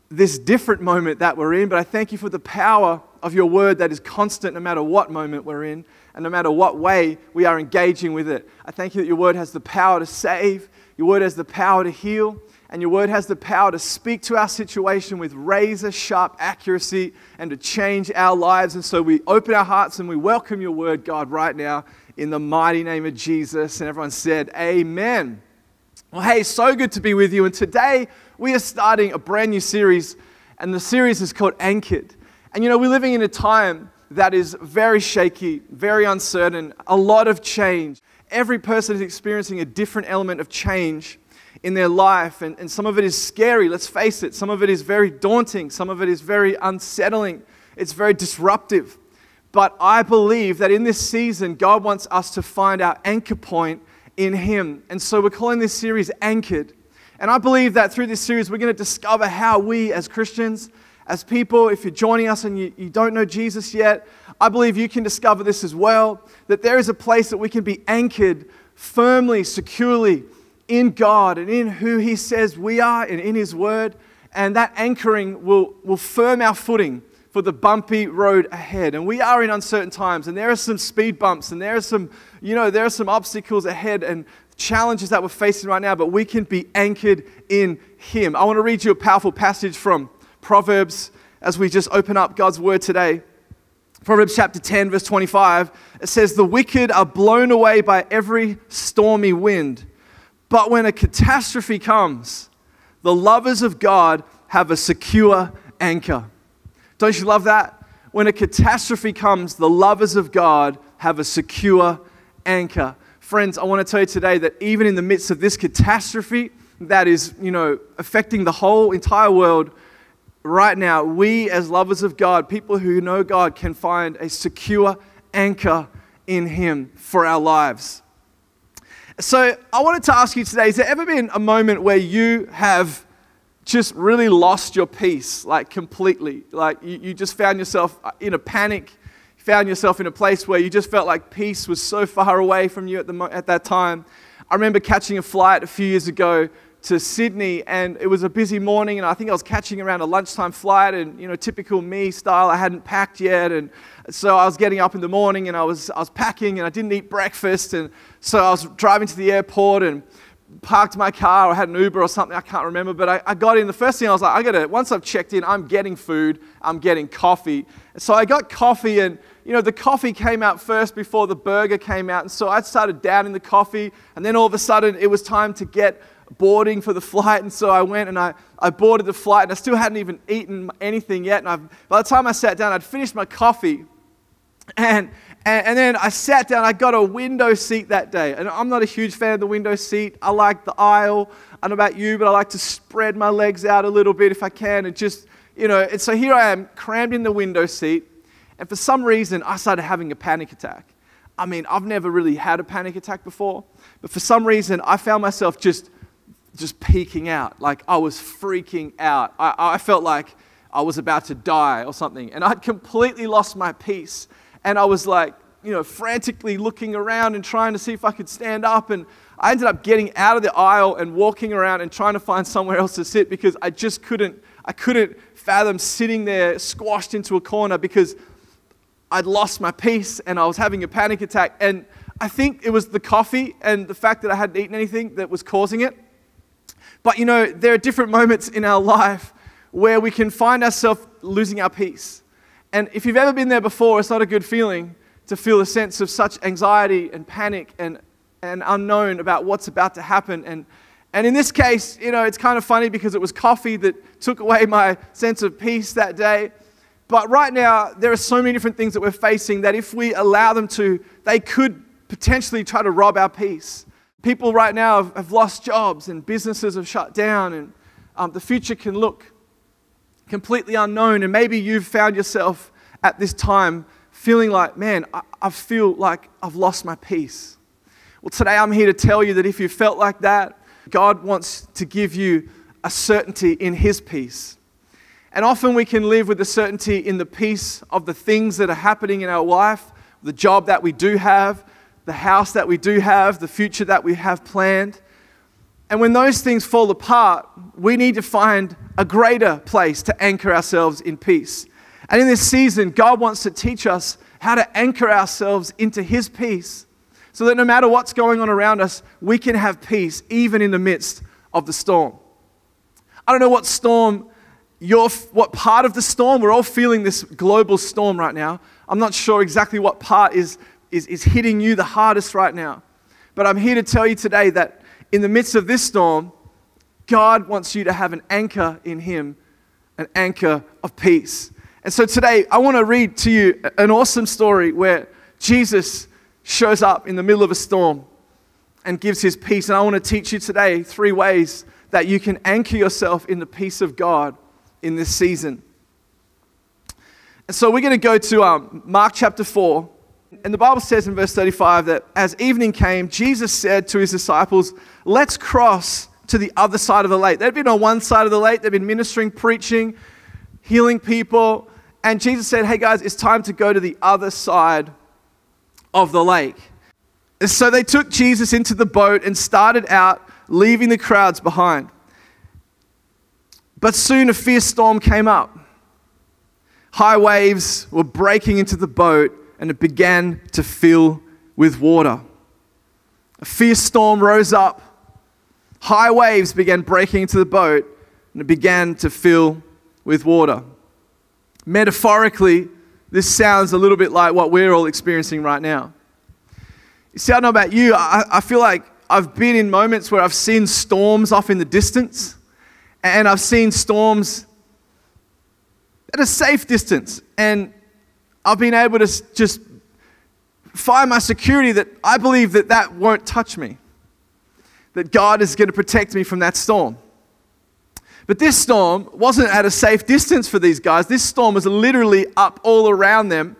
Speaker 6: this different moment that we're in, but I thank you for the power of your word that is constant no matter what moment we're in and no matter what way we are engaging with it. I thank you that your word has the power to save, your word has the power to heal, and your word has the power to speak to our situation with razor sharp accuracy and to change our lives. And so we open our hearts and we welcome your word, God, right now in the mighty name of Jesus. And everyone said, Amen. Well, hey, so good to be with you. And today we are starting a brand new series, and the series is called Anchored. And you know, we're living in a time that is very shaky, very uncertain, a lot of change. Every person is experiencing a different element of change in their life, and, and some of it is scary, let's face it. Some of it is very daunting, some of it is very unsettling, it's very disruptive. But I believe that in this season, God wants us to find our anchor point in Him. And so we're calling this series Anchored. And I believe that through this series, we're going to discover how we as Christians, as people, if you're joining us and you, you don't know Jesus yet, I believe you can discover this as well that there is a place that we can be anchored firmly, securely in God and in who He says we are and in His Word. And that anchoring will, will firm our footing for the bumpy road ahead. And we are in uncertain times, and there are some speed bumps, and there are some, you know, there are some obstacles ahead and challenges that we're facing right now, but we can be anchored in Him. I want to read you a powerful passage from Proverbs as we just open up God's Word today. Proverbs chapter 10, verse 25, it says, The wicked are blown away by every stormy wind, but when a catastrophe comes, the lovers of God have a secure anchor. Don't you love that? When a catastrophe comes, the lovers of God have a secure anchor. Friends, I want to tell you today that even in the midst of this catastrophe that is, you know, affecting the whole entire world, right now, we as lovers of God, people who know God, can find a secure anchor in Him for our lives. So, I wanted to ask you today has there ever been a moment where you have just really lost your peace, like completely? Like you, you just found yourself uh, in a panic, found yourself in a place where you just felt like peace was so far away from you at, the at that time. I remember catching a flight a few years ago to Sydney, and it was a busy morning, and I think I was catching around a lunchtime flight, and you know, typical me style, I hadn't packed yet, and so I was getting up in the morning, and I was I was packing, and I didn't eat breakfast, and so I was driving to the airport and parked my car, or had an Uber or something, I can't remember, but I, I got in. The first thing I was like, I gotta, once I've checked in, I'm getting food, I'm getting coffee. So I got coffee, and you know, the coffee came out first before the burger came out, and so I started downing the coffee, and then all of a sudden it was time to get boarding for the flight, and so I went and I, I boarded the flight, and I still hadn't even eaten anything yet, and I've, by the time I sat down, I'd finished my coffee, and, and, and then I sat down, I got a window seat that day. And I'm not a huge fan of the window seat. I like the aisle. I don't know about you, but I like to spread my legs out a little bit if I can. And just, you know, and so here I am, crammed in the window seat. And for some reason, I started having a panic attack. I mean, I've never really had a panic attack before, but for some reason, I found myself just, just peeking out. Like I was freaking out. I, I felt like I was about to die or something. And I'd completely lost my peace and I was like, you know, frantically looking around and trying to see if I could stand up. And I ended up getting out of the aisle and walking around and trying to find somewhere else to sit because I just couldn't, I couldn't fathom sitting there squashed into a corner because I'd lost my peace and I was having a panic attack. And I think it was the coffee and the fact that I hadn't eaten anything that was causing it. But you know, there are different moments in our life where we can find ourselves losing our peace. And if you've ever been there before, it's not a good feeling to feel a sense of such anxiety and panic and, and unknown about what's about to happen. And, and in this case, you know, it's kind of funny because it was coffee that took away my sense of peace that day. But right now, there are so many different things that we're facing that if we allow them to, they could potentially try to rob our peace. People right now have, have lost jobs and businesses have shut down, and um, the future can look completely unknown. And maybe you've found yourself at this time feeling like, man, I, I feel like I've lost my peace. Well, today I'm here to tell you that if you felt like that, God wants to give you a certainty in His peace. And often we can live with the certainty in the peace of the things that are happening in our life, the job that we do have, the house that we do have, the future that we have planned. And when those things fall apart, we need to find a greater place to anchor ourselves in peace. And in this season, God wants to teach us how to anchor ourselves into His peace so that no matter what's going on around us, we can have peace even in the midst of the storm. I don't know what storm you're, what part of the storm, we're all feeling this global storm right now. I'm not sure exactly what part is, is, is hitting you the hardest right now. But I'm here to tell you today that in the midst of this storm, God wants you to have an anchor in Him, an anchor of peace. And so today, I want to read to you an awesome story where Jesus shows up in the middle of a storm and gives His peace. And I want to teach you today three ways that you can anchor yourself in the peace of God in this season. And so we're going to go to um, Mark chapter 4. And the Bible says in verse 35 that as evening came, Jesus said to his disciples, Let's cross to the other side of the lake. They'd been on one side of the lake, they'd been ministering, preaching, healing people. And Jesus said, Hey guys, it's time to go to the other side of the lake. So they took Jesus into the boat and started out, leaving the crowds behind. But soon a fierce storm came up. High waves were breaking into the boat and it began to fill with water. A fierce storm rose up. High waves began breaking into the boat and it began to fill with water. Metaphorically, this sounds a little bit like what we're all experiencing right now. You see, I don't know about you, I, I feel like I've been in moments where I've seen storms off in the distance and I've seen storms at a safe distance. And I've been able to just find my security that I believe that that won't touch me, that God is going to protect me from that storm. But this storm wasn't at a safe distance for these guys. This storm was literally up all around them.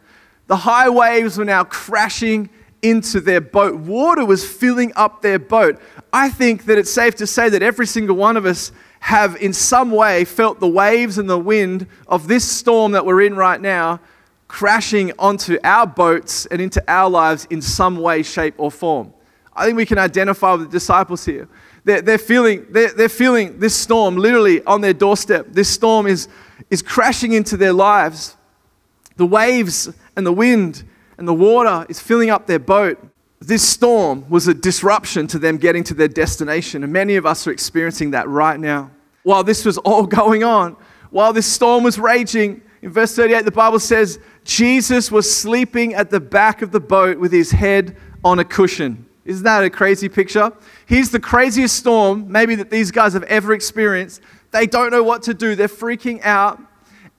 Speaker 6: The high waves were now crashing into their boat. Water was filling up their boat. I think that it's safe to say that every single one of us have, in some way, felt the waves and the wind of this storm that we're in right now crashing onto our boats and into our lives in some way, shape, or form. I think we can identify with the disciples here. They're, they're, feeling, they're, they're feeling this storm literally on their doorstep. This storm is, is crashing into their lives. The waves and the wind and the water is filling up their boat. This storm was a disruption to them getting to their destination, and many of us are experiencing that right now. While this was all going on, while this storm was raging, in verse 38, the Bible says Jesus was sleeping at the back of the boat with his head on a cushion. Isn't that a crazy picture? Here's the craziest storm, maybe that these guys have ever experienced. They don't know what to do, they're freaking out,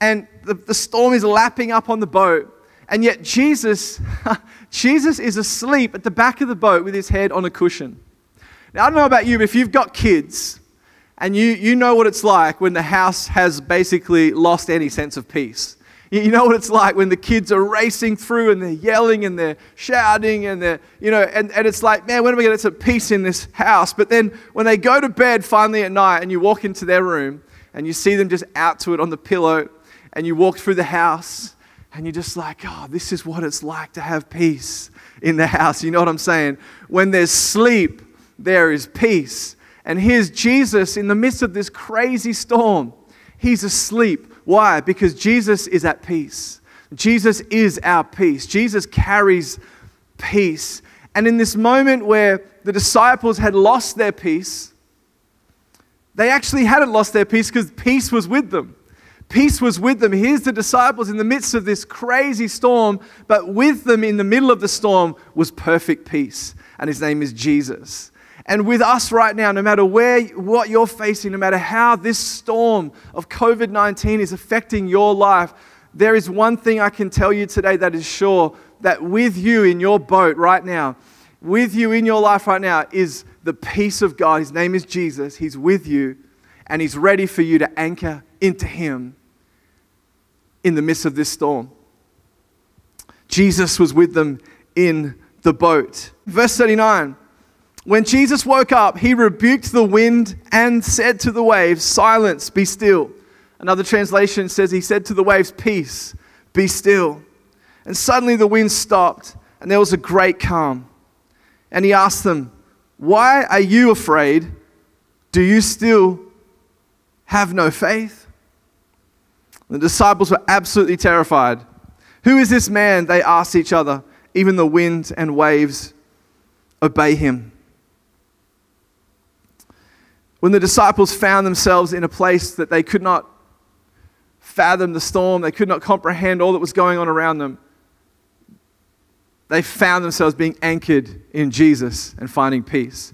Speaker 6: and the, the storm is lapping up on the boat. And yet, Jesus, Jesus is asleep at the back of the boat with his head on a cushion. Now, I don't know about you, but if you've got kids and you, you know what it's like when the house has basically lost any sense of peace. You know what it's like when the kids are racing through and they're yelling and they're shouting and they're, you know, and, and it's like, man, when are we going to get some peace in this house? But then when they go to bed finally at night and you walk into their room and you see them just out to it on the pillow and you walk through the house and you're just like, oh, this is what it's like to have peace in the house. You know what I'm saying? When there's sleep, there is peace. And here's Jesus in the midst of this crazy storm. He's asleep. Why? Because Jesus is at peace. Jesus is our peace. Jesus carries peace. And in this moment where the disciples had lost their peace, they actually hadn't lost their peace because peace was with them. Peace was with them. Here's the disciples in the midst of this crazy storm, but with them in the middle of the storm was perfect peace. And his name is Jesus. And with us right now, no matter where, what you're facing, no matter how this storm of COVID 19 is affecting your life, there is one thing I can tell you today that is sure that with you in your boat right now, with you in your life right now, is the peace of God. His name is Jesus. He's with you, and He's ready for you to anchor into Him in the midst of this storm. Jesus was with them in the boat. Verse 39 When Jesus woke up, he rebuked the wind and said to the waves, Silence, be still. Another translation says he said to the waves, Peace, be still. And suddenly the wind stopped, and there was a great calm. And he asked them, Why are you afraid? Do you still have no faith? The disciples were absolutely terrified. Who is this man? They asked each other. Even the wind and waves obey him. When the disciples found themselves in a place that they could not fathom the storm, they could not comprehend all that was going on around them, they found themselves being anchored in Jesus and finding peace.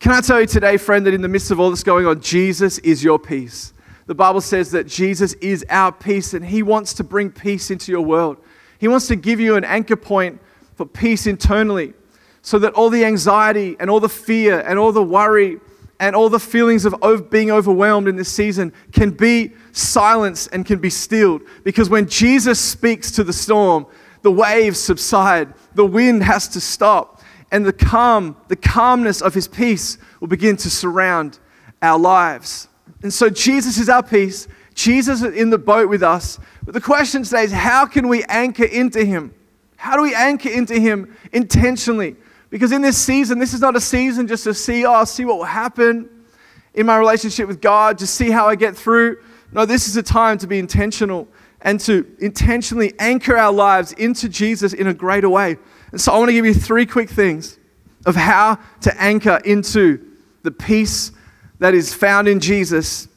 Speaker 6: Can I tell you today, friend, that in the midst of all this going on, Jesus is your peace. The Bible says that Jesus is our peace and he wants to bring peace into your world. He wants to give you an anchor point for peace internally so that all the anxiety and all the fear and all the worry and all the feelings of being overwhelmed in this season can be silenced and can be stilled. Because when Jesus speaks to the storm, the waves subside, the wind has to stop, and the calm, the calmness of his peace will begin to surround our lives. And so Jesus is our peace. Jesus is in the boat with us. But the question today is how can we anchor into him? How do we anchor into him intentionally? Because in this season, this is not a season just to see, oh, see what will happen in my relationship with God, just see how I get through. No, this is a time to be intentional and to intentionally anchor our lives into Jesus in a greater way. And so I want to give you three quick things of how to anchor into the peace that is found in Jesus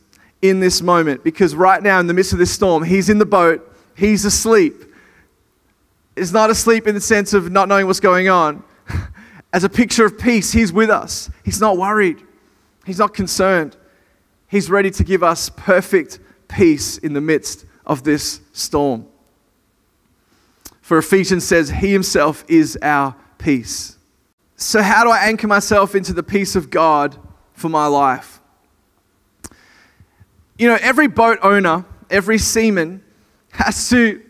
Speaker 6: in this moment. Because right now, in the midst of this storm, he's in the boat, he's asleep. He's not asleep in the sense of not knowing what's going on. As a picture of peace, he's with us. He's not worried, he's not concerned. He's ready to give us perfect peace in the midst of this storm. For Ephesians says, He Himself is our peace. So, how do I anchor myself into the peace of God for my life? You know, every boat owner, every seaman has to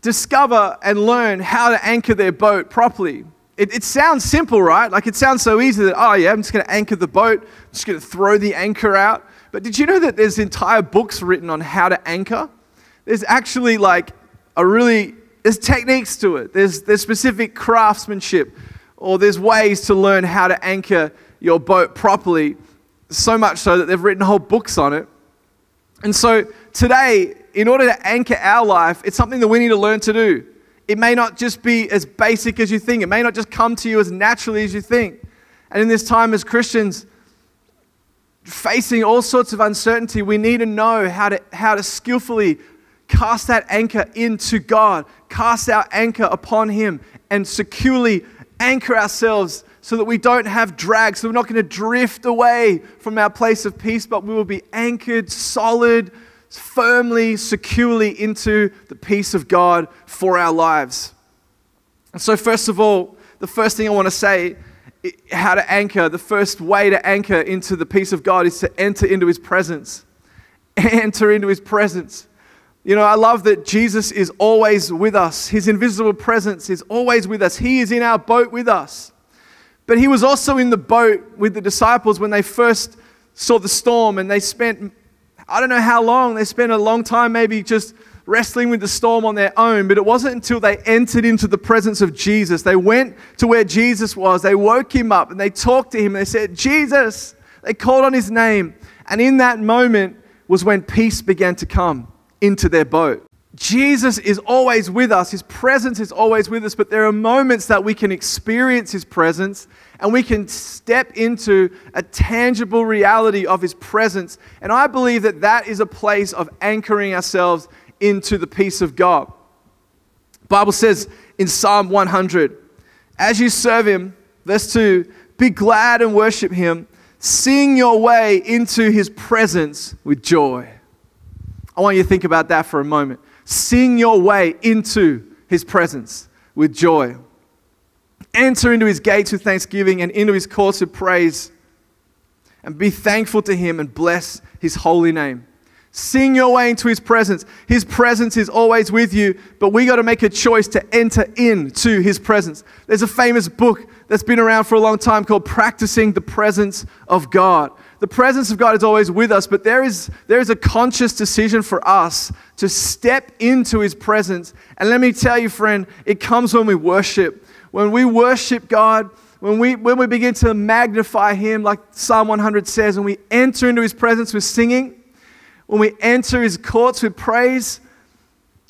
Speaker 6: discover and learn how to anchor their boat properly. It, it, sounds simple, right? Like it sounds so easy that, oh, yeah, I'm just going to anchor the boat, I'm just going to throw the anchor out. But did you know that there's entire books written on how to anchor? There's actually like a really, there's techniques to it, there's, there's specific craftsmanship, or there's ways to learn how to anchor your boat properly, so much so that they've written whole books on it. And so today, in order to anchor our life, it's something that we need to learn to do. It may not just be as basic as you think, it may not just come to you as naturally as you think. And in this time as Christians, facing all sorts of uncertainty, we need to know how to, how to skillfully cast that anchor into God, cast our anchor upon Him, and securely anchor ourselves so that we don't have drag, so we're not going to drift away from our place of peace, but we will be anchored solid, firmly, securely into the peace of God for our lives. And so, first of all, the first thing I want to say how to anchor, the first way to anchor into the peace of God is to enter into His presence. enter into His presence. You know, I love that Jesus is always with us. His invisible presence is always with us. He is in our boat with us. But He was also in the boat with the disciples when they first saw the storm and they spent, I don't know how long, they spent a long time maybe just wrestling with the storm on their own, but it wasn't until they entered into the presence of Jesus. They went to where Jesus was, they woke him up, and they talked to him. And they said, Jesus. They called on his name. And in that moment was when peace began to come into their boat. Jesus is always with us. His presence is always with us, but there are moments that we can experience His presence and we can step into a tangible reality of His presence. And I believe that that is a place of anchoring ourselves into the peace of God. Bible says in Psalm 100, as you serve him, verse 2, be glad and worship him, sing your way into his presence with joy. I want you to think about that for a moment. Sing your way into his presence with joy. Enter into his gates with thanksgiving and into his courts with praise. And be thankful to him and bless his holy name. Sing your way into His presence. His presence is always with you, but we got to make a choice to enter into His presence. There's a famous book that's been around for a long time called Practicing the Presence of God. The presence of God is always with us, but there is, there is a conscious decision for us to step into His presence. And let me tell you, friend, it comes when we worship. When we worship God, when we, when we begin to magnify Him, like Psalm 100 says, when we enter into His presence with singing, when we enter his courts with praise,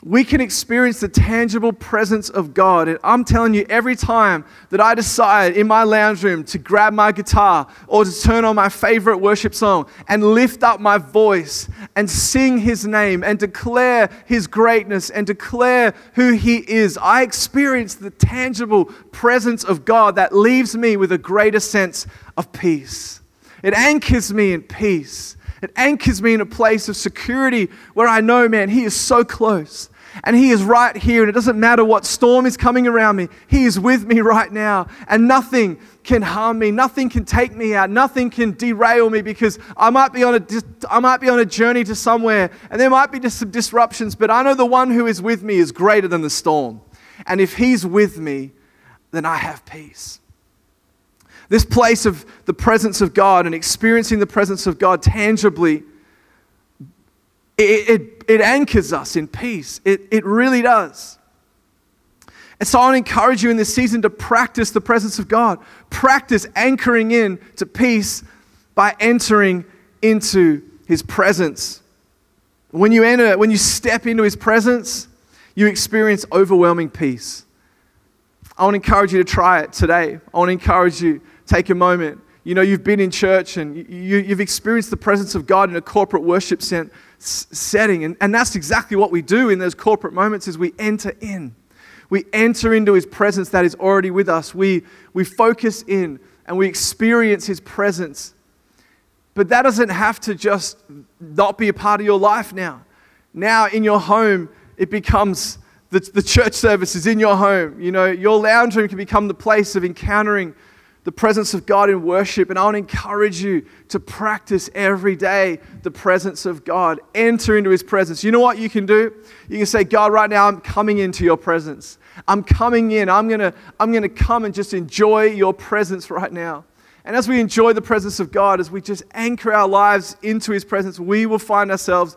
Speaker 6: we can experience the tangible presence of God. And I'm telling you, every time that I decide in my lounge room to grab my guitar or to turn on my favorite worship song and lift up my voice and sing his name and declare his greatness and declare who he is, I experience the tangible presence of God that leaves me with a greater sense of peace. It anchors me in peace. It anchors me in a place of security where I know, man, He is so close. And He is right here. And it doesn't matter what storm is coming around me, He is with me right now. And nothing can harm me. Nothing can take me out. Nothing can derail me because I might be on a, I might be on a journey to somewhere and there might be just some disruptions, but I know the one who is with me is greater than the storm. And if He's with me, then I have peace. This place of the presence of God and experiencing the presence of God tangibly, it, it, it anchors us in peace. It, it really does. And so I want to encourage you in this season to practice the presence of God. Practice anchoring in to peace by entering into his presence. When you enter, when you step into his presence, you experience overwhelming peace. I want to encourage you to try it today. I want to encourage you take a moment. You know, you've been in church and you, have experienced the presence of God in a corporate worship set, setting. And, and that's exactly what we do in those corporate moments is we enter in. We enter into his presence that is already with us. We, we focus in and we experience his presence. But that doesn't have to just not be a part of your life now. Now in your home, it becomes the, the church service is in your home. You know, your lounge room can become the place of encountering the presence of God in worship. And I want to encourage you to practice every day the presence of God. Enter into His presence. You know what you can do? You can say, God, right now I'm coming into your presence. I'm coming in. I'm going to I'm going to come and just enjoy your presence right now. And as we enjoy the presence of God, as we just anchor our lives into His presence, we will find ourselves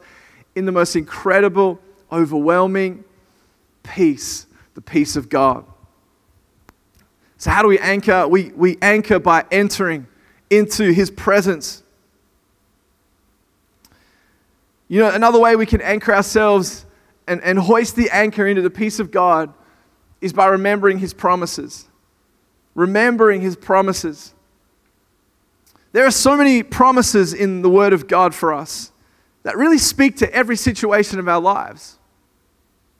Speaker 6: in the most incredible, overwhelming, peace, the peace of God. So, how do we anchor? We, we anchor by entering into his presence. You know, another way we can anchor ourselves and, and hoist the anchor into the peace of God is by remembering his promises. Remembering his promises. There are so many promises in the Word of God for us that really speak to every situation of our lives.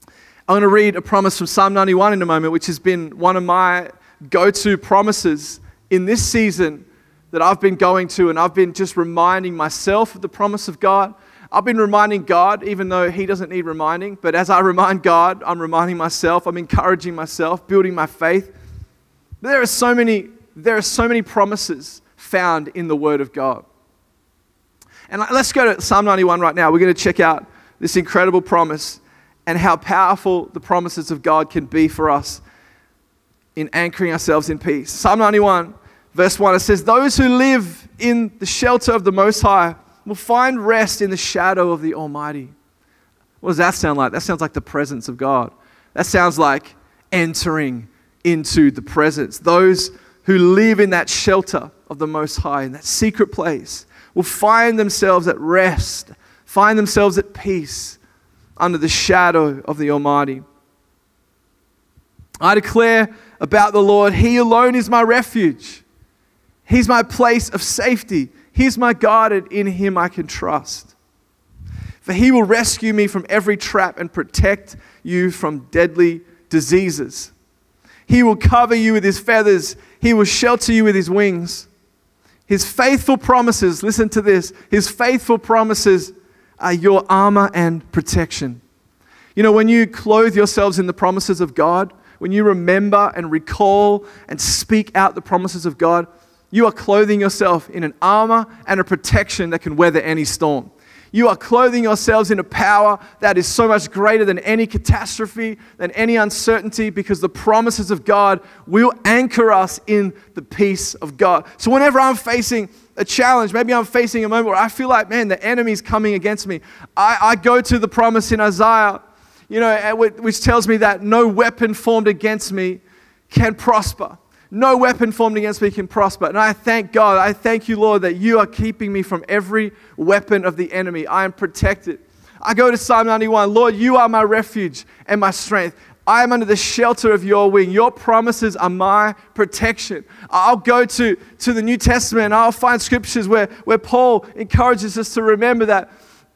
Speaker 6: I'm going to read a promise from Psalm 91 in a moment, which has been one of my go to promises in this season that I've been going to, and I've been just reminding myself of the promise of God. I've been reminding God, even though He doesn't need reminding, but as I remind God, I'm reminding myself, I'm encouraging myself, building my faith. There are so many, there are so many promises found in the Word of God. And let's go to Psalm 91 right now. We're going to check out this incredible promise and how powerful the promises of God can be for us in anchoring ourselves in peace. Psalm 91, verse 1, it says, Those who live in the shelter of the Most High will find rest in the shadow of the Almighty. What does that sound like? That sounds like the presence of God. That sounds like entering into the presence. Those who live in that shelter of the Most High, in that secret place, will find themselves at rest, find themselves at peace under the shadow of the Almighty. I declare about the Lord, He alone is my refuge. He's my place of safety. He's my God, and in Him I can trust. For He will rescue me from every trap and protect you from deadly diseases. He will cover you with His feathers, He will shelter you with His wings. His faithful promises, listen to this, His faithful promises are your armor and protection. You know, when you clothe yourselves in the promises of God, when you remember and recall and speak out the promises of God, you are clothing yourself in an armor and a protection that can weather any storm. You are clothing yourselves in a power that is so much greater than any catastrophe, than any uncertainty, because the promises of God will anchor us in the peace of God. So, whenever I'm facing a challenge, maybe I'm facing a moment where I feel like, man, the enemy's coming against me, I, I go to the promise in Isaiah, you know, uh, which tells me that no weapon formed against me can prosper. No weapon formed against me can prosper. And I thank God, I thank you, Lord, that you are keeping me from every weapon of the enemy. I am protected. I go to Psalm 91 Lord, you are my refuge and my strength. I am under the shelter of your wing. Your promises are my protection. I'll go to, to the New Testament and I'll find scriptures where, where Paul encourages us to remember that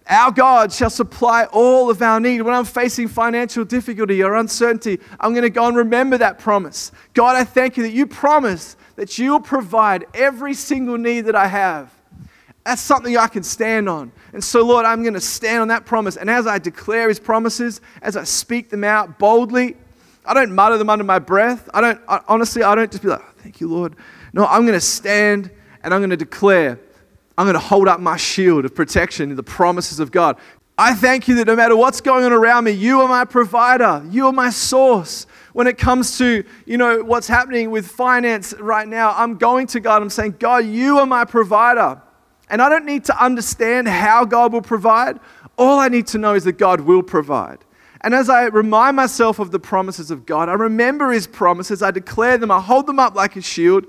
Speaker 6: our God shall supply all of our need. When I'm facing financial difficulty or uncertainty, I'm going to go and remember that promise. God, I thank you that you promise that you will provide every single need that I have. That's something I can stand on. And so, Lord, I'm going to stand on that promise. And as I declare his promises, as I speak them out boldly, I don't mutter them under my breath. I don't, I, honestly, I don't just be like, oh, thank you, Lord. No, I'm going to stand and I'm going to declare I'm going to hold up my shield of protection in the promises of God. I thank you that no matter what's going on around me, you are my provider. You are my source. When it comes to, you know, what's happening with finance right now, I'm going to God. I'm saying, God, you are my provider. And I don't need to understand how God will provide. All I need to know is that God will provide. And as I remind myself of the promises of God, I remember his promises, I declare them, I hold them up like a shield,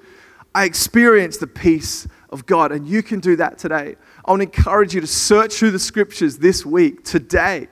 Speaker 6: I experience the peace of God. And you can do that today. I want to encourage you to search through the scriptures this week, today.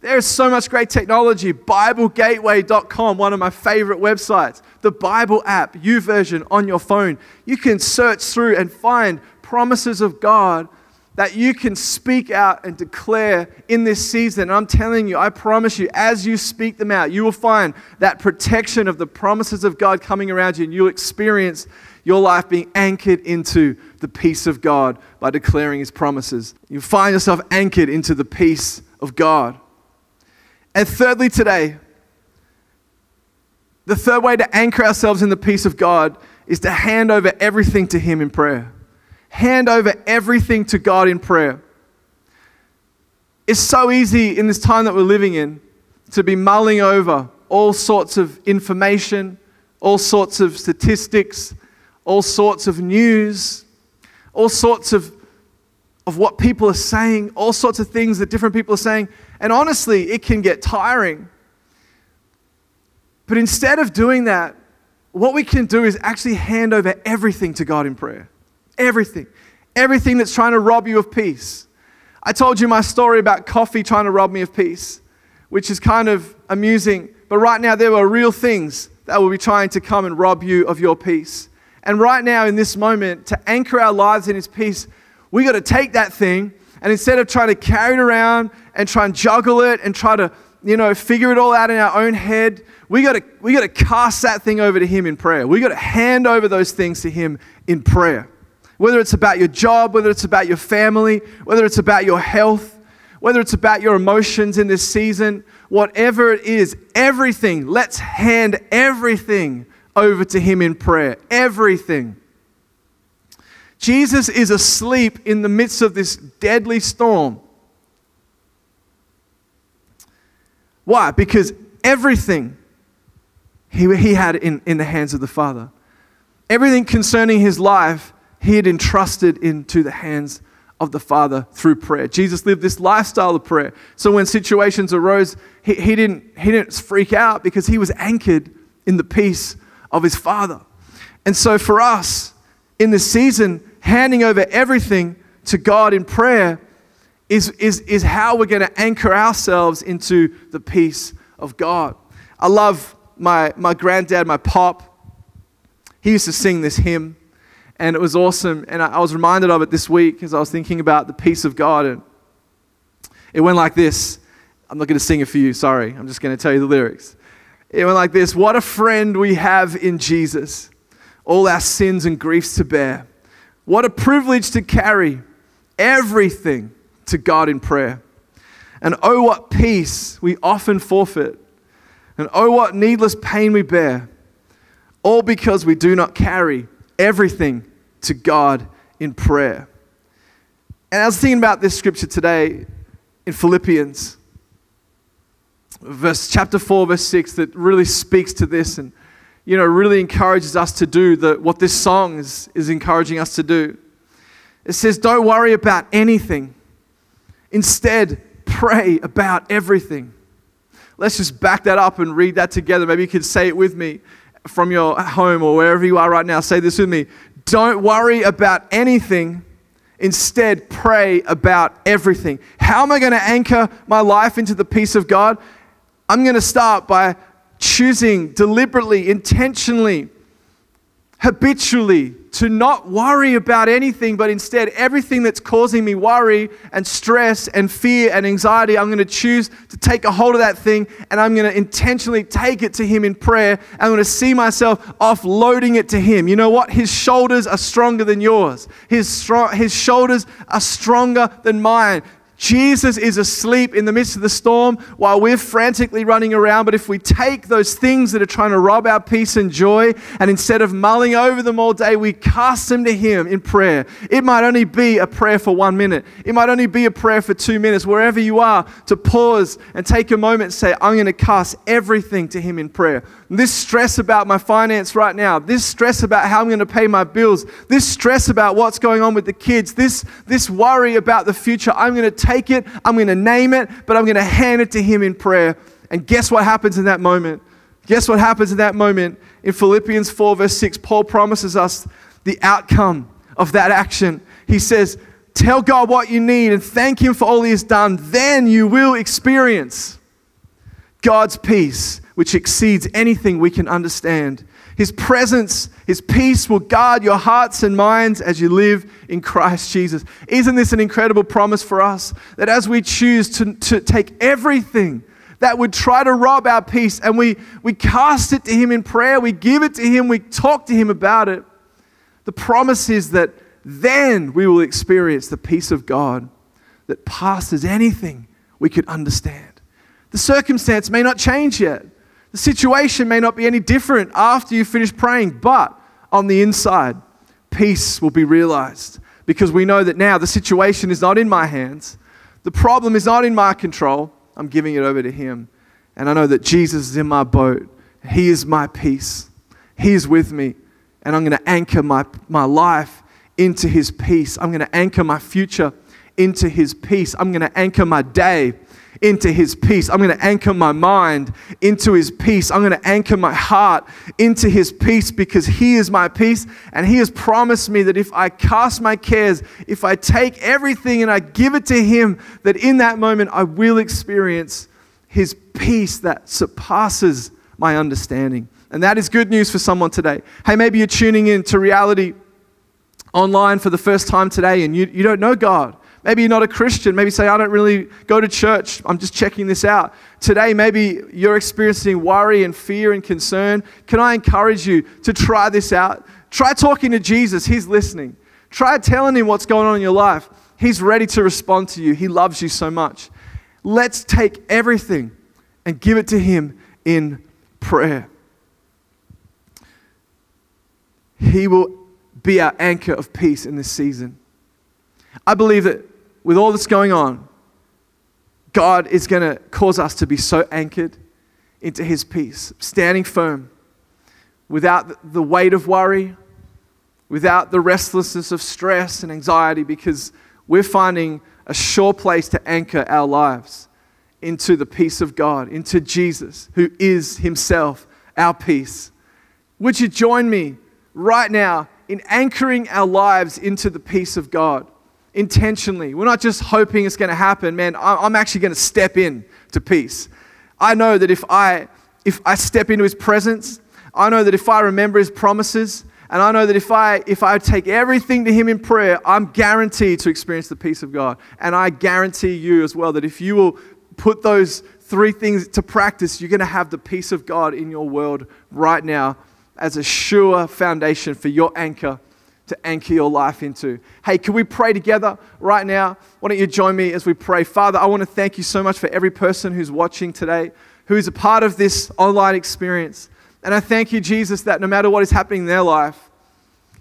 Speaker 6: There is so much great technology. BibleGateway.com, one of my favorite websites. The Bible app, YouVersion on your phone. You can search through and find promises of God that you can speak out and declare in this season. And I'm telling you, I promise you, as you speak them out, you will find that protection of the promises of God coming around you, and you'll experience your life being anchored into the peace of God by declaring His promises. You find yourself anchored into the peace of God. And thirdly, today, the third way to anchor ourselves in the peace of God is to hand over everything to Him in prayer. Hand over everything to God in prayer. It's so easy in this time that we're living in to be mulling over all sorts of information, all sorts of statistics, all sorts of news, all sorts of, of what people are saying, all sorts of things that different people are saying. And honestly, it can get tiring. But instead of doing that, what we can do is actually hand over everything to God in prayer. Everything. Everything that's trying to rob you of peace. I told you my story about coffee trying to rob me of peace, which is kind of amusing. But right now, there are real things that will be trying to come and rob you of your peace. And right now, in this moment, to anchor our lives in His peace, we got to take that thing and instead of trying to carry it around and try and juggle it and try to, you know, figure it all out in our own head, we got to we got to cast that thing over to Him in prayer. We got to hand over those things to Him in prayer. Whether it's about your job, whether it's about your family, whether it's about your health, whether it's about your emotions in this season, whatever it is, everything, let's hand everything over to Him in prayer. Everything. Jesus is asleep in the midst of this deadly storm. Why? Because everything he, he had in, in the hands of the Father, everything concerning his life, he had entrusted into the hands of the Father through prayer. Jesus lived this lifestyle of prayer. So when situations arose, he, he, didn't, he didn't freak out because he was anchored in the peace of his Father. And so for us in this season, handing over everything to God in prayer is, is, is how we're going to anchor ourselves into the peace of God. I love my, my granddad, my pop. He used to sing this hymn, and it was awesome. And I, I was reminded of it this week as I was thinking about the peace of God. And it went like this. I'm not going to sing it for you, sorry. I'm just going to tell you the lyrics. It went like this What a friend we have in Jesus, all our sins and griefs to bear. What a privilege to carry everything to God in prayer. And oh, what peace we often forfeit. And oh, what needless pain we bear. All because we do not carry everything to God in prayer. And I was thinking about this scripture today in Philippians, verse chapter 4, verse 6, that really speaks to this and you know really encourages us to do the, what this song is, is encouraging us to do. It says, Don't worry about anything. Instead, pray about everything. Let's just back that up and read that together. Maybe you could say it with me from your home or wherever you are right now. Say this with me. Don't worry about anything. Instead, pray about everything. How am I going to anchor my life into the peace of God? I'm going to start by choosing deliberately, intentionally, habitually to not worry about anything, but instead everything that's causing me worry and stress and fear and anxiety, I'm going to choose to take a hold of that thing and I'm going to intentionally take it to Him in prayer. I'm going to see myself offloading it to Him. You know what? His shoulders are stronger than yours, His, strong, his shoulders are stronger than mine. Jesus is asleep in the midst of the storm while we're frantically running around. But if we take those things that are trying to rob our peace and joy, and instead of mulling over them all day, we cast them to Him in prayer, it might only be a prayer for one minute. It might only be a prayer for two minutes, wherever you are, to pause and take a moment and say, I'm going to cast everything to Him in prayer. This stress about my finance right now, this stress about how I'm going to pay my bills, this stress about what's going on with the kids, this, this worry about the future, I'm going to take it, I'm going to name it, but I'm going to hand it to Him in prayer. And guess what happens in that moment? Guess what happens in that moment? In Philippians 4, verse 6, Paul promises us the outcome of that action. He says, Tell God what you need and thank Him for all He has done. Then you will experience God's peace, which exceeds anything we can understand. His presence, His peace will guard your hearts and minds as you live in Christ Jesus. Isn't this an incredible promise for us? That as we choose to, to take everything that would try to rob our peace and we, we cast it to Him in prayer, we give it to Him, we talk to Him about it, the promise is that then we will experience the peace of God that passes anything we could understand. The circumstance may not change yet. The situation may not be any different after you finish praying, but on the inside, peace will be realized because we know that now the situation is not in my hands. The problem is not in my control. I'm giving it over to Him. And I know that Jesus is in my boat. He is my peace. He is with me. And I'm going to anchor my, my life into His peace. I'm going to anchor my future into His peace. I'm going to anchor my day into his peace. I'm going to anchor my mind into his peace. I'm going to anchor my heart into his peace because he is my peace. And he has promised me that if I cast my cares, if I take everything and I give it to him, that in that moment I will experience his peace that surpasses my understanding. And that is good news for someone today. Hey, maybe you're tuning in to reality online for the first time today and you, you don't know God. Maybe you're not a Christian. Maybe say, I don't really go to church. I'm just checking this out. Today, maybe you're experiencing worry and fear and concern. Can I encourage you to try this out? Try talking to Jesus. He's listening. Try telling him what's going on in your life. He's ready to respond to you. He loves you so much. Let's take everything and give it to him in prayer. He will be our anchor of peace in this season. I believe that with all that's going on, God is going to cause us to be so anchored into His peace, standing firm without the weight of worry, without the restlessness of stress and anxiety, because we're finding a sure place to anchor our lives into the peace of God, into Jesus, who is Himself our peace. Would you join me right now in anchoring our lives into the peace of God? Intentionally. We're not just hoping it's going to happen. Man, I'm actually going to step in to peace. I know that if I if I step into his presence, I know that if I remember his promises, and I know that if I if I take everything to him in prayer, I'm guaranteed to experience the peace of God. And I guarantee you as well that if you will put those three things to practice, you're going to have the peace of God in your world right now as a sure foundation for your anchor to anchor your life into. Hey, can we pray together right now? Why don't you join me as we pray? Father, I want to thank you so much for every person who's watching today, who is a part of this online experience. And I thank you, Jesus, that no matter what is happening in their life,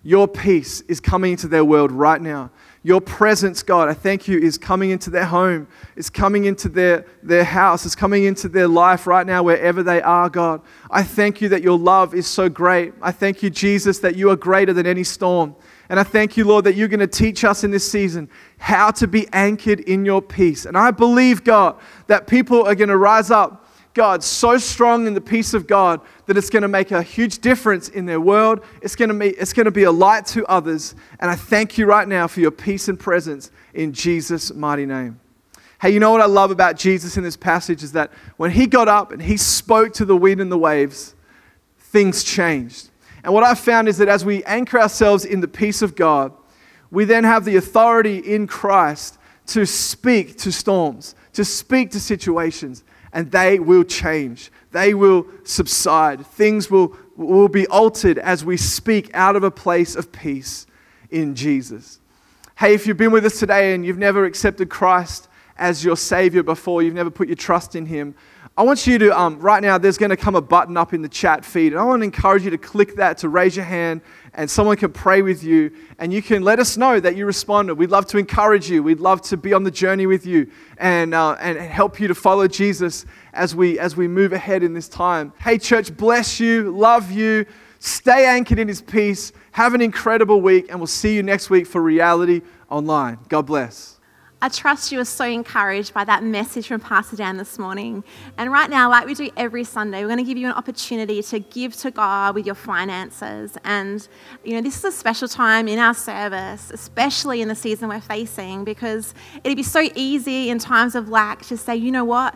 Speaker 6: your peace is coming into their world right now. Your presence, God, I thank you, is coming into their home, is coming into their, their house, is coming into their life right now, wherever they are, God. I thank you that your love is so great. I thank you, Jesus, that you are greater than any storm. And I thank you, Lord, that you're going to teach us in this season how to be anchored in your peace. And I believe, God, that people are going to rise up God so strong in the peace of God that it's going to make a huge difference in their world. It's going, to be, it's going to be a light to others. And I thank you right now for your peace and presence in Jesus' mighty name. Hey, you know what I love about Jesus in this passage is that when he got up and he spoke to the wind and the waves, things changed. And what I've found is that as we anchor ourselves in the peace of God, we then have the authority in Christ to speak to storms, to speak to situations, and they will change. They will subside. Things will, will be altered as we speak out of a place of peace in Jesus. Hey, if you've been with us today and you've never accepted Christ as your Savior before, you've never put your trust in Him, I want you to, um, right now, there's going to come a button up in the chat feed. And I want to encourage you to click that to raise your hand, and someone can pray with you. And you can let us know that you responded. We'd love to encourage you. We'd love to be on the journey with you and, uh, and help you to follow Jesus as we, as we move ahead in this time. Hey, church, bless you, love you. Stay anchored in His peace. Have an incredible week, and we'll see you next week for Reality Online. God bless.
Speaker 3: I trust you are so encouraged by that message from Pastor Dan this morning. And right now, like we do every Sunday, we're going to give you an opportunity to give to God with your finances. And, you know, this is a special time in our service, especially in the season we're facing, because it'd be so easy in times of lack to say, you know what,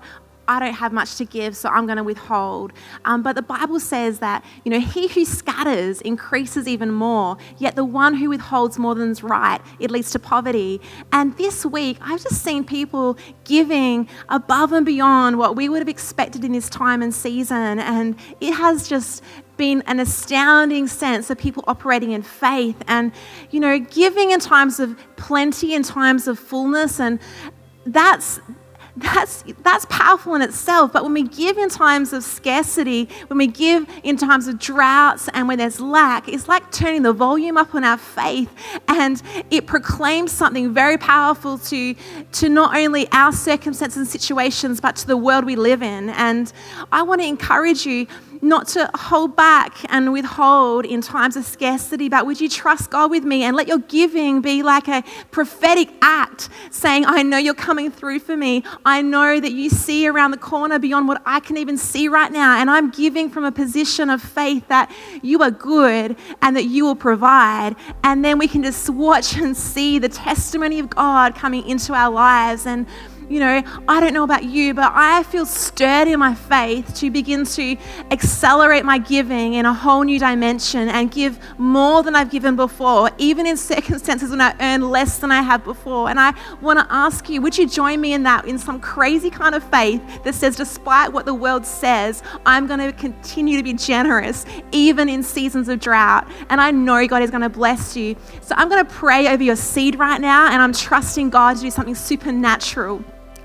Speaker 3: I don't have much to give, so I'm going to withhold. Um, but the Bible says that, you know, he who scatters increases even more, yet the one who withholds more than is right, it leads to poverty. And this week, I've just seen people giving above and beyond what we would have expected in this time and season. And it has just been an astounding sense of people operating in faith and, you know, giving in times of plenty, in times of fullness. And that's that's, that's powerful in itself. But when we give in times of scarcity, when we give in times of droughts and when there's lack, it's like turning the volume up on our faith and it proclaims something very powerful to, to not only our circumstances and situations, but to the world we live in. And I want to encourage you not to hold back and withhold in times of scarcity, but would you trust God with me and let your giving be like a prophetic act saying, I know you're coming through for me. I know that you see around the corner beyond what I can even see right now. And I'm giving from a position of faith that you are good and that you will provide. And then we can just watch and see the testimony of God coming into our lives. And you know, I don't know about you, but I feel stirred in my faith to begin to accelerate my giving in a whole new dimension and give more than I've given before, even in circumstances when I earn less than I have before. And I want to ask you, would you join me in that, in some crazy kind of faith that says, despite what the world says, I'm going to continue to be generous, even in seasons of drought. And I know God is going to bless you. So I'm going to pray over your seed right now, and I'm trusting God to do something supernatural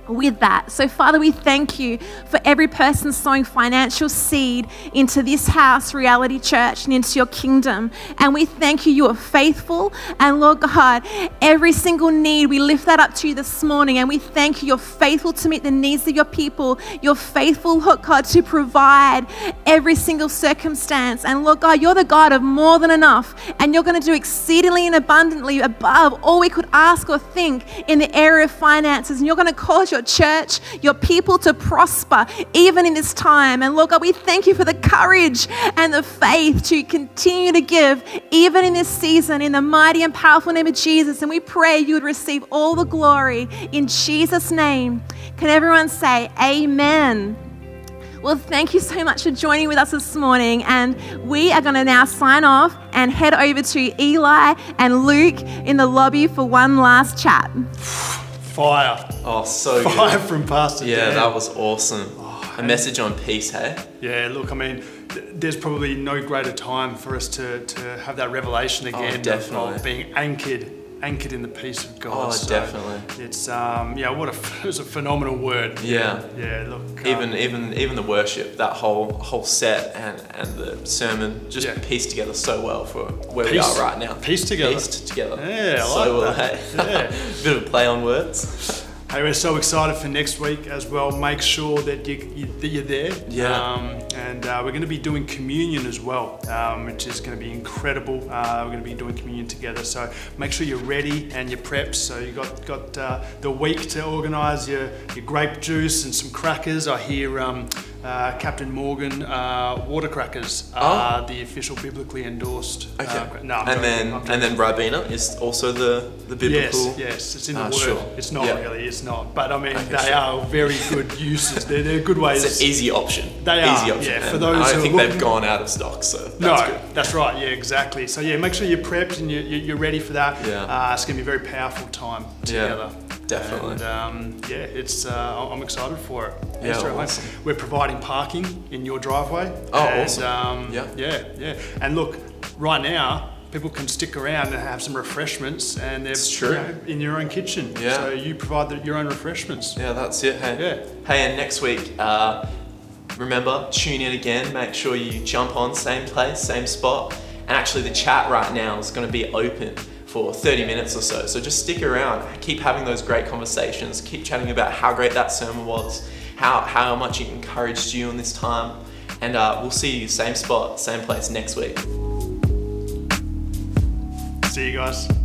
Speaker 3: with that. So, Father, we thank you for every person sowing financial seed into this house, Reality Church, and into your kingdom. And we thank you, you are faithful. And Lord God, every single need, we lift that up to you this morning. And we thank you, you're faithful to meet the needs of your people. You're faithful, Lord God, to provide every single circumstance. And Lord God, you're the God of more than enough. And you're going to do exceedingly and abundantly above all we could ask or think in the area of finances. And you're going to cause your church, your people to prosper even in this time. And Lord God, we thank you for the courage and the faith to continue to give even in this season in the mighty and powerful name of Jesus. And we pray you would receive all the glory in Jesus' name. Can everyone say amen? Well, thank you so much for joining with us this morning. And we are going to now sign off and head over to Eli and Luke in the lobby for one last chat.
Speaker 1: Fire.
Speaker 2: Oh, so
Speaker 1: Fire
Speaker 2: good.
Speaker 1: from Pastor
Speaker 2: Yeah,
Speaker 1: Dan.
Speaker 2: that was awesome. Oh, A message on peace, hey?
Speaker 1: Yeah, look, I mean, th- there's probably no greater time for us to, to have that revelation oh, again of-
Speaker 2: definitely.
Speaker 1: of being anchored, anchored in the peace of God.
Speaker 2: Oh,
Speaker 1: So
Speaker 2: definitely.
Speaker 1: It's um, yeah, what a f- it's a phenomenal word.
Speaker 2: Yeah.
Speaker 1: yeah. Look, um,
Speaker 2: Even even even the worship, that whole whole set and and the sermon just
Speaker 1: Yeah.
Speaker 2: pieced together so well for where we are right now.
Speaker 1: pieced together.
Speaker 2: Pieced together.
Speaker 1: Yeah, I
Speaker 2: so
Speaker 1: like
Speaker 2: well,
Speaker 1: that.
Speaker 2: hey?
Speaker 1: Yeah.
Speaker 2: Bit of a play on words.
Speaker 1: Hey, we're so excited for next week as well. Make sure that, you, you, that you're there.
Speaker 2: Yeah.
Speaker 1: Um, and uh, we're going to be doing communion as well, um, which is going to be incredible. Uh, we're going to be doing communion together. So make sure you're ready and you're prepped. So you've got, got uh, the week to organise your, your grape juice and some crackers. I hear um, uh, Captain Morgan uh, water crackers are the official biblically endorsed.
Speaker 2: Oh. Okay.
Speaker 1: Uh, no,
Speaker 2: and then and then Ribena is also the the biblical.
Speaker 1: Yes, yes, it's in the
Speaker 2: Ah,
Speaker 1: word.
Speaker 2: sure.
Speaker 1: It's not
Speaker 2: Yeah.
Speaker 1: really, it's not. But I mean,
Speaker 2: Okay,
Speaker 1: they
Speaker 2: sure.
Speaker 1: are very good uses. They're, they're good ways.
Speaker 2: It's an easy option.
Speaker 1: They
Speaker 2: easy
Speaker 1: are,
Speaker 2: option.
Speaker 1: yeah, for those
Speaker 2: I don't think
Speaker 1: looking-
Speaker 2: they've gone out of stock, so that's
Speaker 1: no,
Speaker 2: good.
Speaker 1: that's right. Yeah, exactly. So yeah, make sure you're prepped and you, you, you're ready for that.
Speaker 2: Yeah.
Speaker 1: Uh, it's going to be a very powerful time
Speaker 2: Yeah,
Speaker 1: together.
Speaker 2: Definitely.
Speaker 1: And um, yeah, it's uh, I'm excited for it.
Speaker 2: Yeah,
Speaker 1: Easter at home.
Speaker 2: awesome.
Speaker 1: We're providing parking in your driveway.
Speaker 2: Oh,
Speaker 1: and,
Speaker 2: awesome.
Speaker 1: Um,
Speaker 2: Yeah.
Speaker 1: yeah, yeah. And look, right now. People can stick around and have some refreshments, and they're you know, in your own kitchen.
Speaker 2: Yeah.
Speaker 1: So you provide the, your own refreshments.
Speaker 2: Yeah, that's it. Hey.
Speaker 1: Yeah.
Speaker 2: Hey, and next week, uh, remember, tune in again. Make sure you jump on same place, same spot. And actually, the chat right now is going to be open for 30 minutes or so. So just stick around. Keep having those great conversations. Keep chatting about how great that sermon was, how how much it encouraged you in this time. And uh, we'll see you same spot, same place next week.
Speaker 1: See you guys.